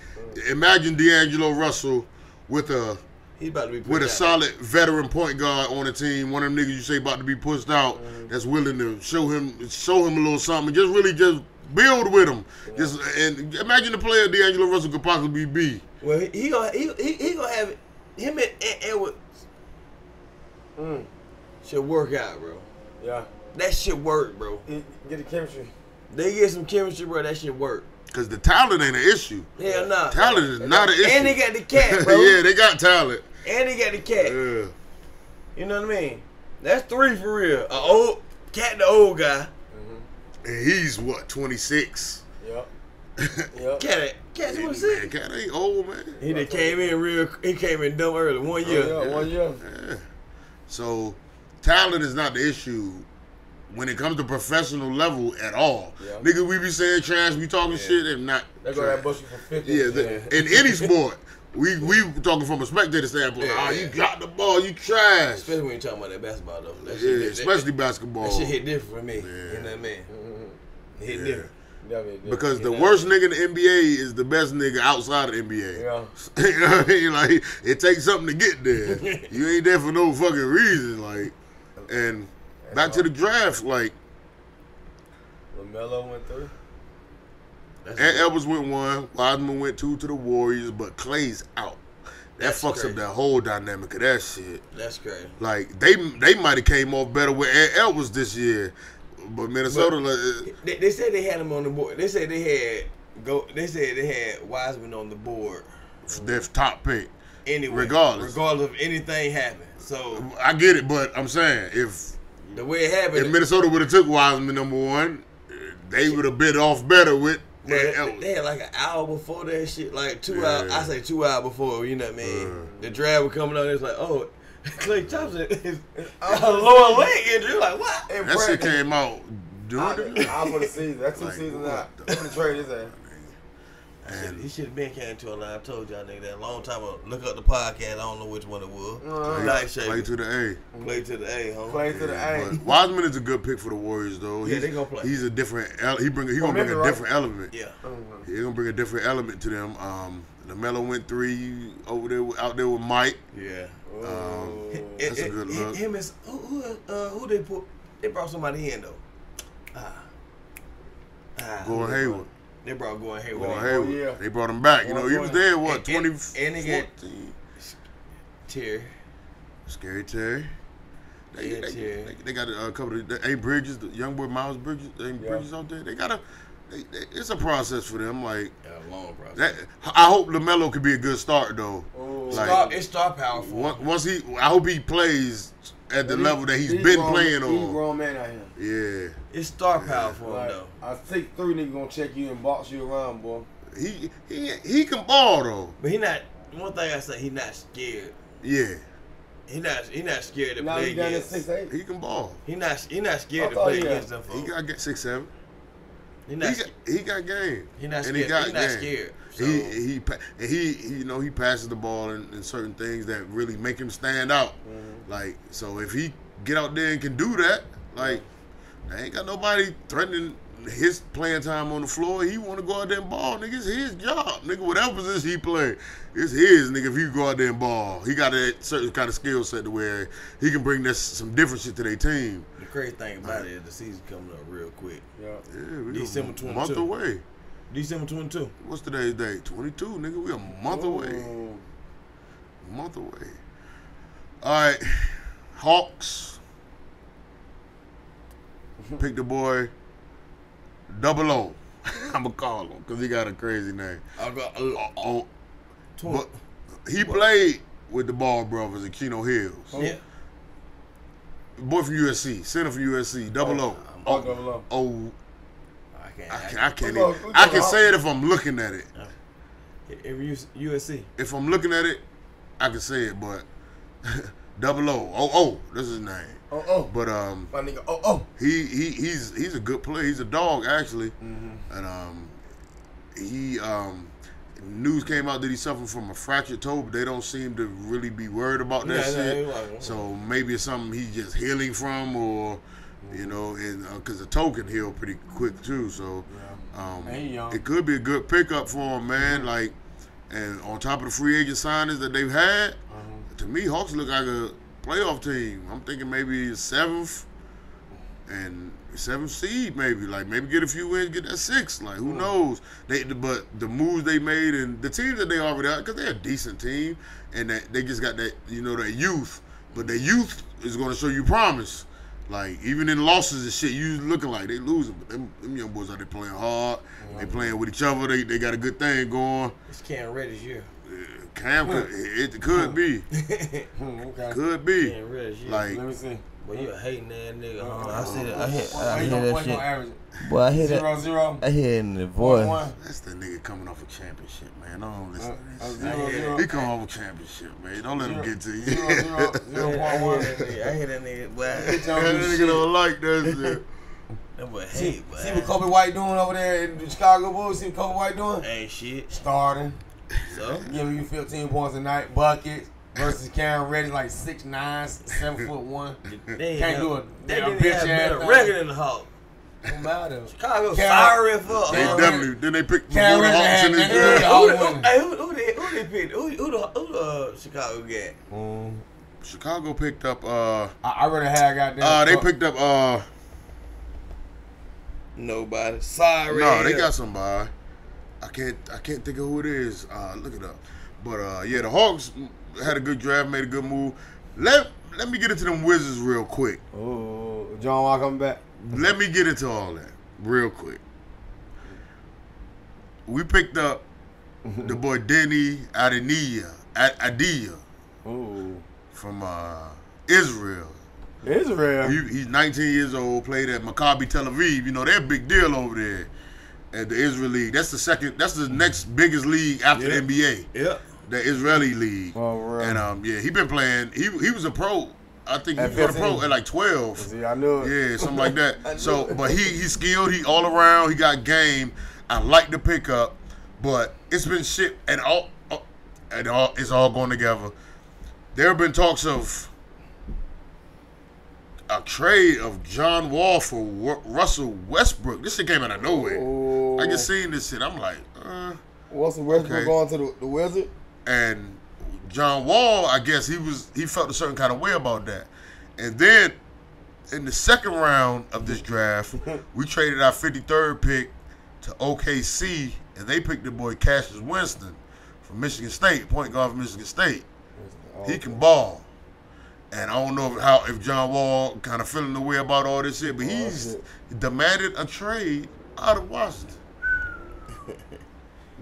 Imagine D'Angelo Russell with a He's about to be with a out. solid veteran point guard on the team. One of them niggas you say about to be pushed out. Mm-hmm. That's willing to show him show him a little something. Just really just build with him. Just and imagine the player D'Angelo Russell could possibly be. Well, he, he gonna he, he, he gonna have it. Him and Ed- Edward Mm. should work out, bro. Yeah. That shit work, bro. Get get the chemistry. They get some chemistry, bro. That shit work. Cause the talent ain't an issue. Hell nah. Talent is not an issue. And they got the cat, bro. yeah, they got talent. And they got the cat. Yeah. You know what I mean? That's three for real. A old cat, the old guy. And he's what, 26? Yep. Yep. Cat, cat, Hey, what man, cat ain't old, man. He done came in real. He came in dumb early. One year. Yeah, one year. Yeah. So talent is not the issue when it comes to professional level at all. Yeah. Nigga, we be saying trash, we talking shit, and not. They go trash. that bushy for fifty. Yeah, the, in any sport, we we talking from a spectator standpoint. Yeah, Ah, yeah. you got the ball, you trash. Especially when you talking about that basketball though. That Yeah, shit, especially that, basketball. that shit hit different for me. Yeah. You know what I mean? It hit Yeah. different. Because the Yeah. worst nigga in the NBA is the best nigga outside of the NBA. Yeah. you know what I mean? Like it takes something to get there. you ain't there for no fucking reason. Like, and back to the draft. Like, LaMelo went through. That's Ed Edwards went one, Wiseman went two to the Warriors, but Clay's out. that That's fucks crazy. up that whole dynamic of that shit. That's crazy. Like they they might have came off better with Ed Elvis this year, but Minnesota. like, They, they said they had him on the board. They said they had go. They said they had Wiseman on the board their top pick. anyway, Regardless. regardless of anything happened. So I get it, but I'm saying if the way it happened, if Minnesota would have took Wiseman number one, they would have bid off better with they had like an hour before that shit, like two Yeah. hours. I say two hours before, you know what I mean? Uh. the draft was coming on. It's like, oh, Klay Thompson is a lower leg injury. Like what? And That shit Brad- came out during the out for the season. That's two Like, seasons what out. the- I'm gonna trade his ass. and he should have been came to a line. I told y'all nigga that a long time ago. Look up the podcast. I don't know which one it was. Uh, Night play shaker. to the A. Play to the A, home. Play to the A. Wiseman is a good pick for the Warriors, though. Yeah, He's, they gonna play. He's a different. ele- He bring. He gonna bring Memphis, a right? different element. Yeah. He's gonna bring a different element to them. Um, LaMelo went three over there, with- out there with Mike. Yeah. Um, Oh. That's a good look. Him is who who, uh, who they put? They brought somebody in though. Ah. Ah, Gordon they Hayward. brought? They brought Gordon Hayward. Gordon in. Hayward. yeah. They brought him back. You know, he was there. What And- twenty? and- and they get- 14? Terry. Scary Terry. They, Yeah, they, Terry. they, they got a, couple of the A Bridges, the young boy Miles Bridges, A Yeah. Bridges out there. They got a. They, they, it's a process for them. Like Yeah, long process. that. I hope LaMelo could be a good start though. Oh. Like- star, it's star power for Once, him. once he, I hope he plays at the He- level that he's he been grown- playing He on. grown man out here. Yeah, It's star power for him Like, though. I think three niggas gonna check you and box you around, boy. he he he can ball though. But he not. One thing I say, he not scared. Yeah, He not. He not scared to Now play he against. six eight. he can ball. He not. He not scared to play against had- them He folks. got get six seven. He He not. got he got game. He not and scared. he got He not game. scared. So, He he and he, he you know he passes the ball in, in certain things that really make him stand out. Mm-hmm. Like so, if he get out there and can do that, like they ain't got nobody threatening his playing time on the floor. He want to go out there and ball, nigga. It's his job, nigga. Whatever position he play, it's his, nigga. If he go out there and ball, he got a certain kind of skill set to where he can bring this some different shit to their team. the crazy thing about it is the season coming up real quick. Yeah. Yeah, December a month 22. away. December twenty two. What's today's date? Twenty two, nigga. We a month away. Ooh. month away. All right, Hawks. Pick the boy. Double O. I'ma call him because he got a crazy name. I got Oh, oh, but he played with the Ball brothers at Chino Hills. yeah. Boy from USC, center from USC. Double O. Oh, double O. Oh, I can't. I can, I can't. Even- I can say it if I'm looking at it. Every USC. If I'm looking at it, I can say it. But Double O. Oh, oh, this is his name. Oh, oh. But um, My nigga. Oh, oh. he he he's he's a good player. He's a dog actually, Mm-hmm. and um, he um, news came out that he suffered from a fractured toe, but they don't seem to really be worried about that Yeah, yeah, shit. like- so maybe it's something he's just healing from, or you know, and because the toe can heal pretty quick too. So um, And it could be a good pickup for him, man. Like, and on top of the free agent signings that they've had, to me, Hawks look like a playoff team. I'm thinking maybe seventh and seventh seed, maybe like maybe get a few wins, get that six. Like who hmm. knows? They but the moves they made and the teams that they already are because they're a decent team and that they just got that you know that youth. But the youth is going to show you promise. Like even in losses and shit, you looking like they losing, but them, them young boys out there playing hard. They playing with each other. They they got a good thing going. It's Cam Reddish year. Cam could it could be Hmm, okay. could be Cam Reddish year. like Let me see. Boy, you a hating ass nigga. huh? Uh, I see that. I hear, I hear that what you shit. average? Boy, I hear Zero, that. zero. I hear it in the One, voice. one. That's the nigga coming off a championship, man. I don't listen Uh, to uh, zero, zero. He come off a championship, man. Don't let him get to you. Zero, zero, zero I hear that nigga. I hear that nigga. Boy, Don't that nigga shit. don't like that shit. that boy See, hate, boy. see what Coby White doing over there in the Chicago Bulls? See what Coby White doing? Ain't shit. Starting, So, giving you 15 points a night, buckets versus Karen Reddish like six nine, seven foot one. they Can't have- do a They damn didn't bitch have ass better record in the Hawk. No matter. Chicago Cam- sorry as fuck. They Cam- definitely then they picked Cam before the Reddish Hawks in this nothing to do with draft. Who, who, hey, who, who they who they picked? Who who the who the uh, Chicago got? Mm. Chicago picked up uh I, I already had goddamn. uh they picked up uh Nobody. Sorry. no, they got somebody. I can't I can't think of who it is. Uh look it up. But uh, yeah, the Hawks had a good draft, made a good move. Let let me get into them Wizards real quick. Oh, John Wall coming back. Let me get into all that real quick. We picked up the boy Deni Avdija, Adia Ooh. from uh, Israel. Israel. He, he's 19 years old. Played at Maccabi Tel Aviv. You know they're a big deal over there at the Israel League. That's the second. That's the next biggest league after Yeah. the NBA, Yeah. the Israeli league. Oh, real. And um, yeah, he been playing. He he was a pro. I think he At was a pro at like 12. See, I knew it. Yeah, something like that. So, but he he's skilled. He all around. He got game. I like the pickup, but it's been shit and all uh, and all it's all going together. There have been talks of a trade of John Wall for Russell Westbrook. This shit came out of nowhere. Oh. I just seen this shit. I'm like, uh, Russell Westbrook Okay. going to the, the Wizard. and John Wall, I guess he was he felt a certain kind of way about that. And then in the second round of this draft, we traded our 53rd pick to OKC, and they picked the boy Cassius Winston from Michigan State, point guard from Michigan State. He can ball. And I don't know if, how if John Wall kind of feeling the way about all this shit, but he's demanded a trade out of Washington.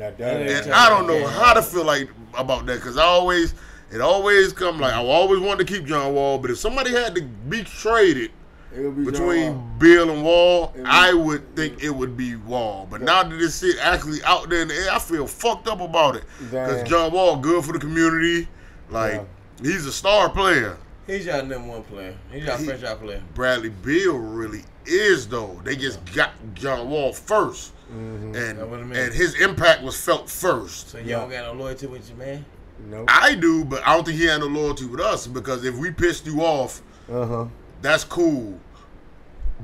Now, that And And I don't know how to feel like about that because I always, it always come like I always wanted to keep John Wall, but if somebody had to be traded be between Beal and Wall, It would- I would think it would be Wall. But now that this shit actually out there in the air, I feel fucked up about it because John Wall good for the community, like he's a star player. He's your number one player. He's your He- franchise player. Bradley Beal really is though. They just got John Wall 1st Mm-hmm. and That's what I mean. and his impact was felt first. So you Yeah. don't got no loyalty with your man. Nope. I do, but I don't think he had no loyalty with us because if we pissed you off, Uh huh. that's cool.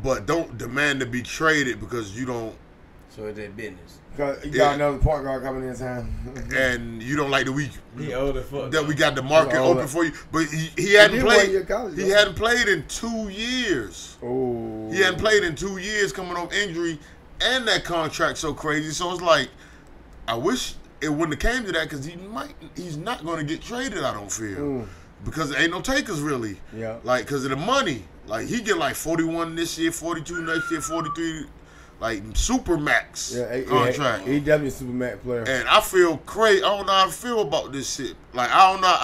But don't demand to be traded because you don't So it's their business. You Yeah. got another point guard coming in town. and you don't like the week He old as fuck. that we got the market open that. for you. But he, he hadn't did played. college, He hadn't played in two years. oh. He hadn't played in two years coming off injury, and that contract so crazy. So it's like, I wish it wouldn't have came to that because he might. He's not going to get traded. I don't feel Mm. because there ain't no takers really. Yeah. Like because of the money. Like he get like forty one this year, forty two next year, forty three, like super max Yeah, he, contract. he, he definitely super max player. and I feel crazy. I don't know how to feel about this shit. Like I don't know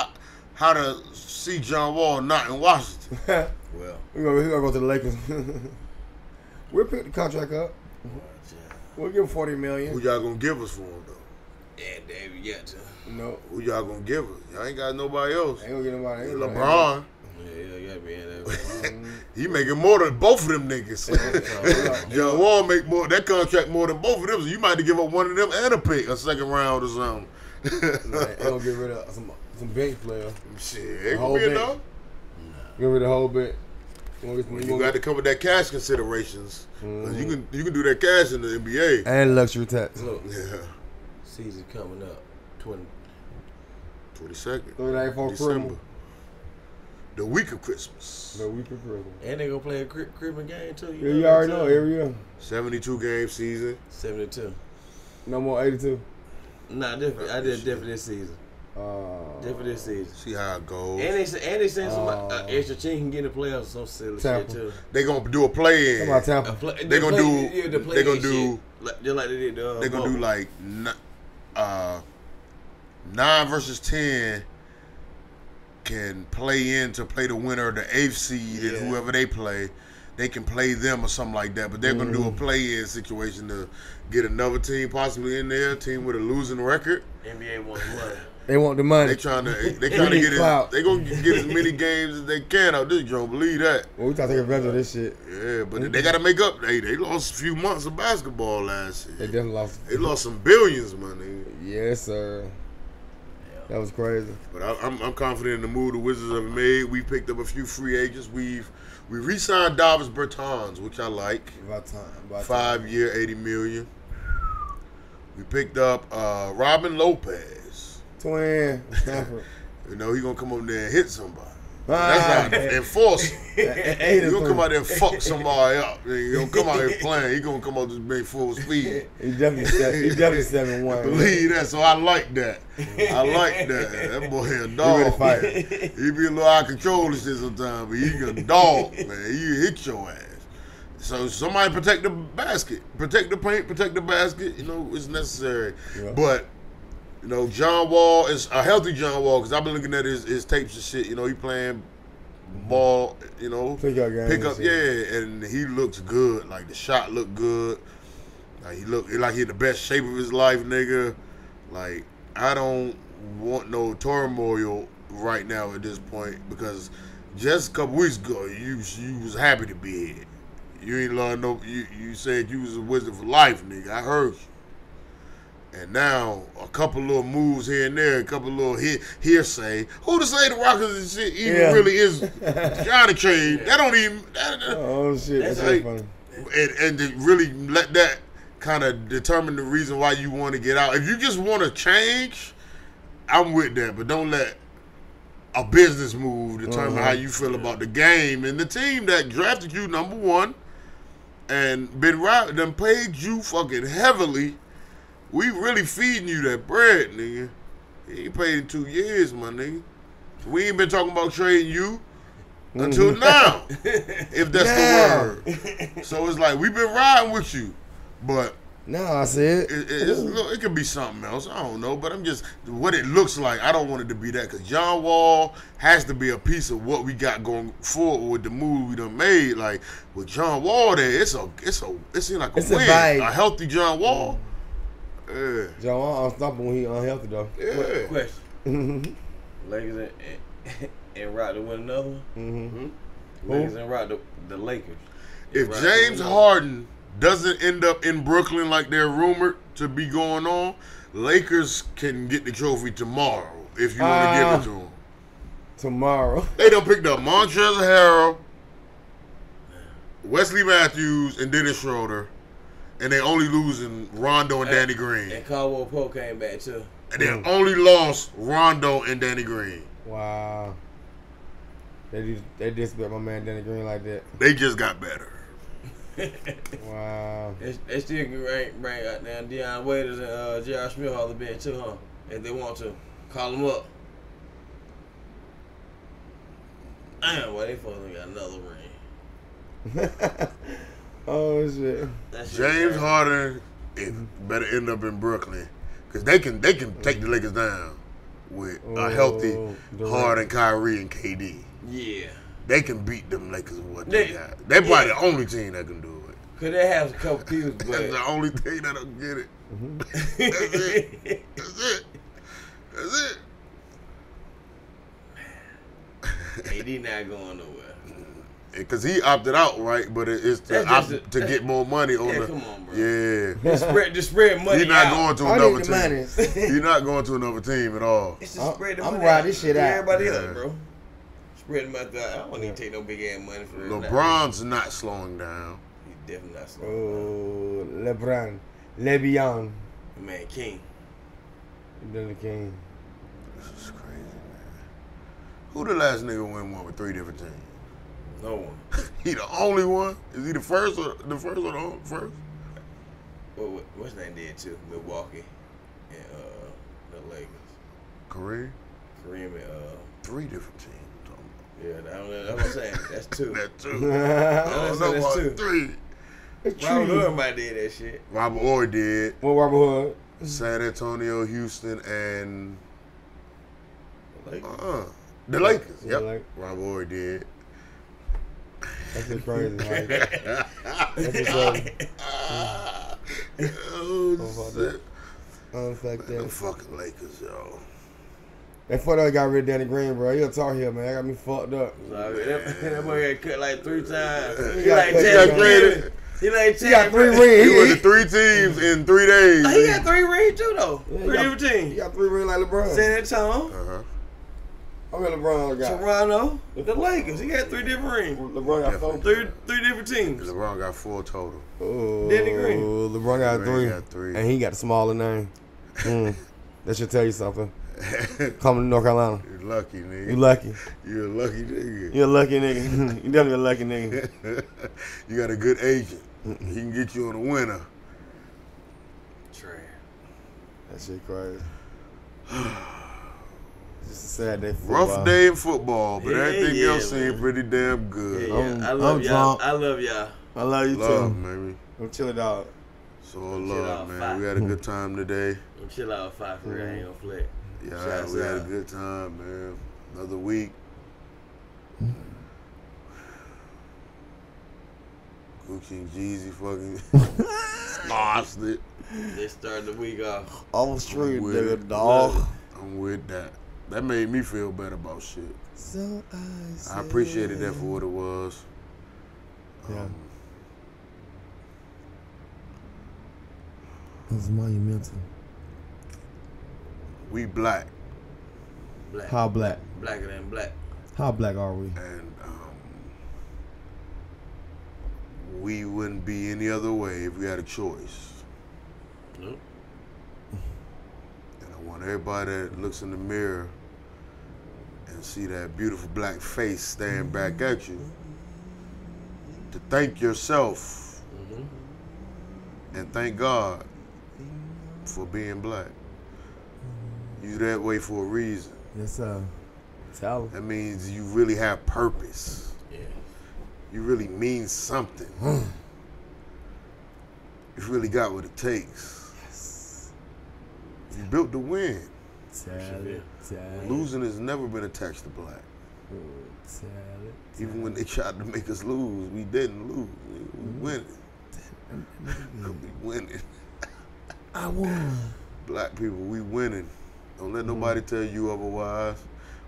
how to see John Wall not in Washington. Well, We're gonna, we gonna go to the Lakers. we'll pick the contract up. We'll give him forty Who y'all gonna give us for him though? yeah, David Yetta. No, Who y'all gonna give us? Y'all ain't got nobody else. ain't gonna get nobody. ain't LeBron, Yeah, yeah, you gotta be in there. he making more than both of them niggas. John Wall make more that contract more than both of them. So you might have to give up one of them and a pick, a second round or something. Man, ain't gonna get rid of some some bench player. Shit, ain't whole gonna be bench. enough. Get rid of the whole bit. You gonna You got to get- come with that cash considerations. Mm-hmm. You can you can do that cash in the NBA. and luxury tax. Look, Yeah, season coming up. 20. twenty second Thirty eight for December, Christmas. the week of Christmas. No, we for Christmas. And they gonna play a cri- Christmas game too. Yeah, you already know that, too. every year. Seventy two game season. 72. No more eighty two. Nah, different. I did different this season. Uh, Different this season. See how it goes. And they say- and they saying some uh, Oh. extra team can get in the playoffs. Some silly Tampa. shit too. They gonna do a play Come in. on, Tampa. play, They gonna play- do- Yeah, the they play gonna do- Like, just like they did. The, uh, They're gonna do like n- uh, nine versus ten can play in to play the winner of the eighth seed Yeah. and whoever they play, they can play them or something like that. But they're gonna do a Mm-hmm. play in situation to get another team possibly in there, team with a losing record. NBA wants money. They want the money. They trying to they trying to get it. clout. They gonna get as many games as they can out this joint. Believe that. well, we trying to take advantage of this shit. Yeah, but they got to make up. They they lost a few months of basketball last year. They year. definitely lost. They lost some billions, money. Yes, sir. That was crazy. But I, I'm, I'm confident in the move the Wizards have made. We picked up a few free agents. We've we re-signed Davis Bertans, which I like. About time. About Five year, eighty million. We picked up uh, Robin Lopez. Twin. Stanford. You know he gonna come up there and hit somebody. That's ah. not enforce. Or gonna come out there and fuck somebody up. You don't come out here playing. He gonna come out this big full speed. He definitely seven, he definitely seven one. Believe that. So I like that. I like that. That boy a dog. to fight. He be a little out of control and shit sometimes, but he a dog, man. He hit your ass. So somebody protect the basket, protect the paint, protect the basket. You know it's necessary. Yeah. But you know John Wall is a healthy John Wall because I've been looking at his, his tapes and shit. You know he playing ball. You know Pickup game pick up, shit. yeah, and he looks good. Like the shot looked good. Like he look like he in the best shape of his life, nigga. Like I don't want no turmoil right now at this point because just a couple weeks ago you you was happy to be here. You ain't learn no. You you said you was a wizard for life, nigga. I heard you. And now a couple little moves here and there, a couple little he- hearsay. Who to say the Rockets and shit even Yeah. really is Johnny trade? That don't even. That, that- Oh shit, that's, That's like- funny. and, and to really let that kind of determine the reason why you want to get out. If you just want to change, I'm with that, but don't let a business move determine Uh-huh. how you feel about the game and the team that drafted you number one and been right, them paid you fucking heavily. We really feeding you that bread, nigga. He ain't paid in two years, my nigga. We ain't been talking about trading you until mm-hmm. now, if that's Now. the word. So it's like we've been riding with you, but No, I said. it, it, it could be something else. I don't know, but I'm just what it looks like. I don't want it to be that because John Wall has to be a piece of what we got going forward with the move we done made. Like with John Wall, there, it's a, it's a, it seems like a It's a win. vibe. A, healthy John Wall. Yeah, John Wall unstoppable when he unhealthy though. yeah. Question. mm-hmm. Lakers and, and, and Rock to win another one. Mm-hmm. Lakers and Rock the, the Lakers. If Rock James Harden doesn't end up in Brooklyn like they're rumored to be going on, Lakers can get the trophy tomorrow if you want to Ah. give it to them. Tomorrow. They done picked up Montrezl Harrell, Wesley Matthews, and Dennis Schroeder, and they only losing Rondo and Danny Green. And Caldwell Pope came back too. And they only lost Rondo and Danny Green. Wow. They dis- they disrespect my man Danny Green like that. They just got better. Wow. They, they still can bring, bring out now Dion Waiters and uh, J.R. Smith off the bench too, huh? If they want to. Call them up. Damn, why they fucking got another ring. oh shit. That shit James. Harden it better end up in Brooklyn because they can they can take the Lakers down with a oh, healthy Oh, Durant. Harden, Kyrie, and KD. Yeah. They can beat them Lakers with what they, They- got. They're probably yeah. the only team that can do it. Cause they have a couple pieces, That's but the only thing that'll get it. Mm-hmm. That's it. That's it. That's it. AD not going nowhere. Because he opted out, right? But it- it's to, That's opt, a- to get more money on Yeah, the. come on, bro. Yeah. Just spread, just spread money He's not out. going to another need the money. team. He's not going to another team at all. It's just I'm- spread the money. I'm money ride out. this shit out. Everybody Yeah. else, bro. Spread them out there. I don't need to take no big ass money for that. LeBron's not slowing down. He's definitely not slow. Oh, LeBron, LeBron, Man, King. Danny King. This is crazy, man. Who the last nigga win one with three different teams? No one. He the only one? Is he the first or the first or the on- first? What, what, what's his name did too? Milwaukee and uh, the Lakers. Kareem? Kareem and uh, Three different teams. I'm yeah, that, that's what I'm saying. That's two. talking. That two. I That's- don't know that's two. three. Robert Hood might did that shit. Robert Horry did. What Robert Hood? San Antonio, Houston, and Like, uh, the Lakers. The Yep. Robert Horry did. That's just crazy. Like, that's just crazy. oh, shit. Unfuck The that. fucking Lakers, yo. That fuck that got rid of Danny Green, bro. He a tar heel, man. That got me fucked up. sorry, that, that boy got cut like three times. He He like cut- Chad Green. He like He got three rings. He went to three teams in three days. He got three rings too though. Yeah, three got- different he got three rings like LeBron. San Antonio, Uh-huh. I mean, LeBron got. Toronto, with the Lakers. He got three different rings. LeBron got four. Three, three different teams. LeBron got four total. Oh, Danny Green. LeBron got Green three. got three. And he got the smaller name. Mm. That should tell you something. Coming to North Carolina. You're lucky, nigga. You lucky. You're a lucky nigga. You're a lucky nigga. you definitely a lucky nigga. you got a good agent. He can get you on a winner. Trash. That shit crazy. Just a sad day for Rough day in football, but Yeah, everything yeah, else seemed pretty damn good. yeah. I'm- I love I'm y'all. drunk. I love y'all. I love you Love, too. baby. I'm chilling dog. So Chill love, man. five. We had a good time today. I'm chill out five for real. I ain't gonna flex. Yeah, Shouts we had a good time, man. Another week. Gucci and Jeezy fucking lost it. They started the week off. All street, With nigga, dog. I'm with that. That made me feel better about shit. So I appreciated that for what it was. Yeah. Um, It was monumental. we black, Black. How black? Blacker than black. How black are we? and um, we wouldn't be any other way if we had a choice. Nope. Want everybody that looks in the mirror and see that beautiful black face staring back at you to thank yourself Mm-hmm. and thank God for being black. You that way for a reason. Yes, sir. Tell That means you really have purpose. Yeah. You really mean something. you really got what it takes. Yes. You built to win. Tell it. Tell it. Losing has never been attached to black. Tell it. Even when they tried to make us lose, we didn't lose. We mm-hmm. winning. we winning. I won. Black people, we winning. Don't let nobody mm-hmm. tell you otherwise.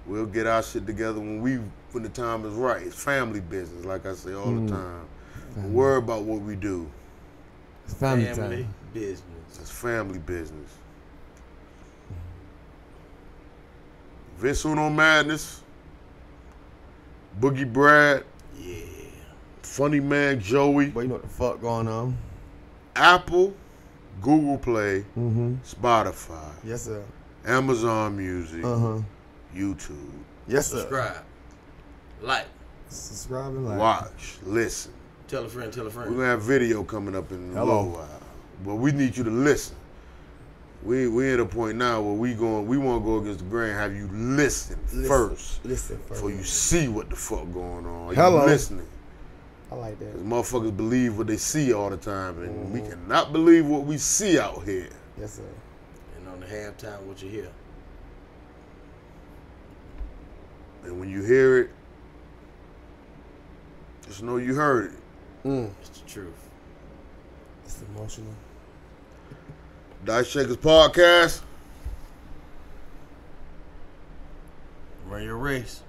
We'll get our shit together when we when the time is right. It's family business, like I say all the mm. time. Don't worry about what we do. It's family, Family time. business. It's family business. Vince Uno Madness, Boogie Brad, Yeah. Funny Man Joey, But you know what the fuck going on? Apple, Google Play, Mm-hmm. Spotify, Yes, sir. Amazon Music, Uh huh. YouTube. Yes, sir. Subscribe. Like. Subscribe and like. Watch, listen. Tell a friend. Tell a friend. We're gonna have video coming up in a little while, but we need you to listen. We we at a point now where we going we want to go against the grain. Have you listen, Listen. first Listen first. before you see what the fuck going on. Are Hello. you listening? I like that. Cause motherfuckers believe what they see all the time, and we Mhm. cannot believe what we see out here. Yes, sir. And on the halftime, what you hear? And when you hear it, just know you heard it. Mm. It's the truth. It's emotional. Dice Shakers Podcast. Run your race.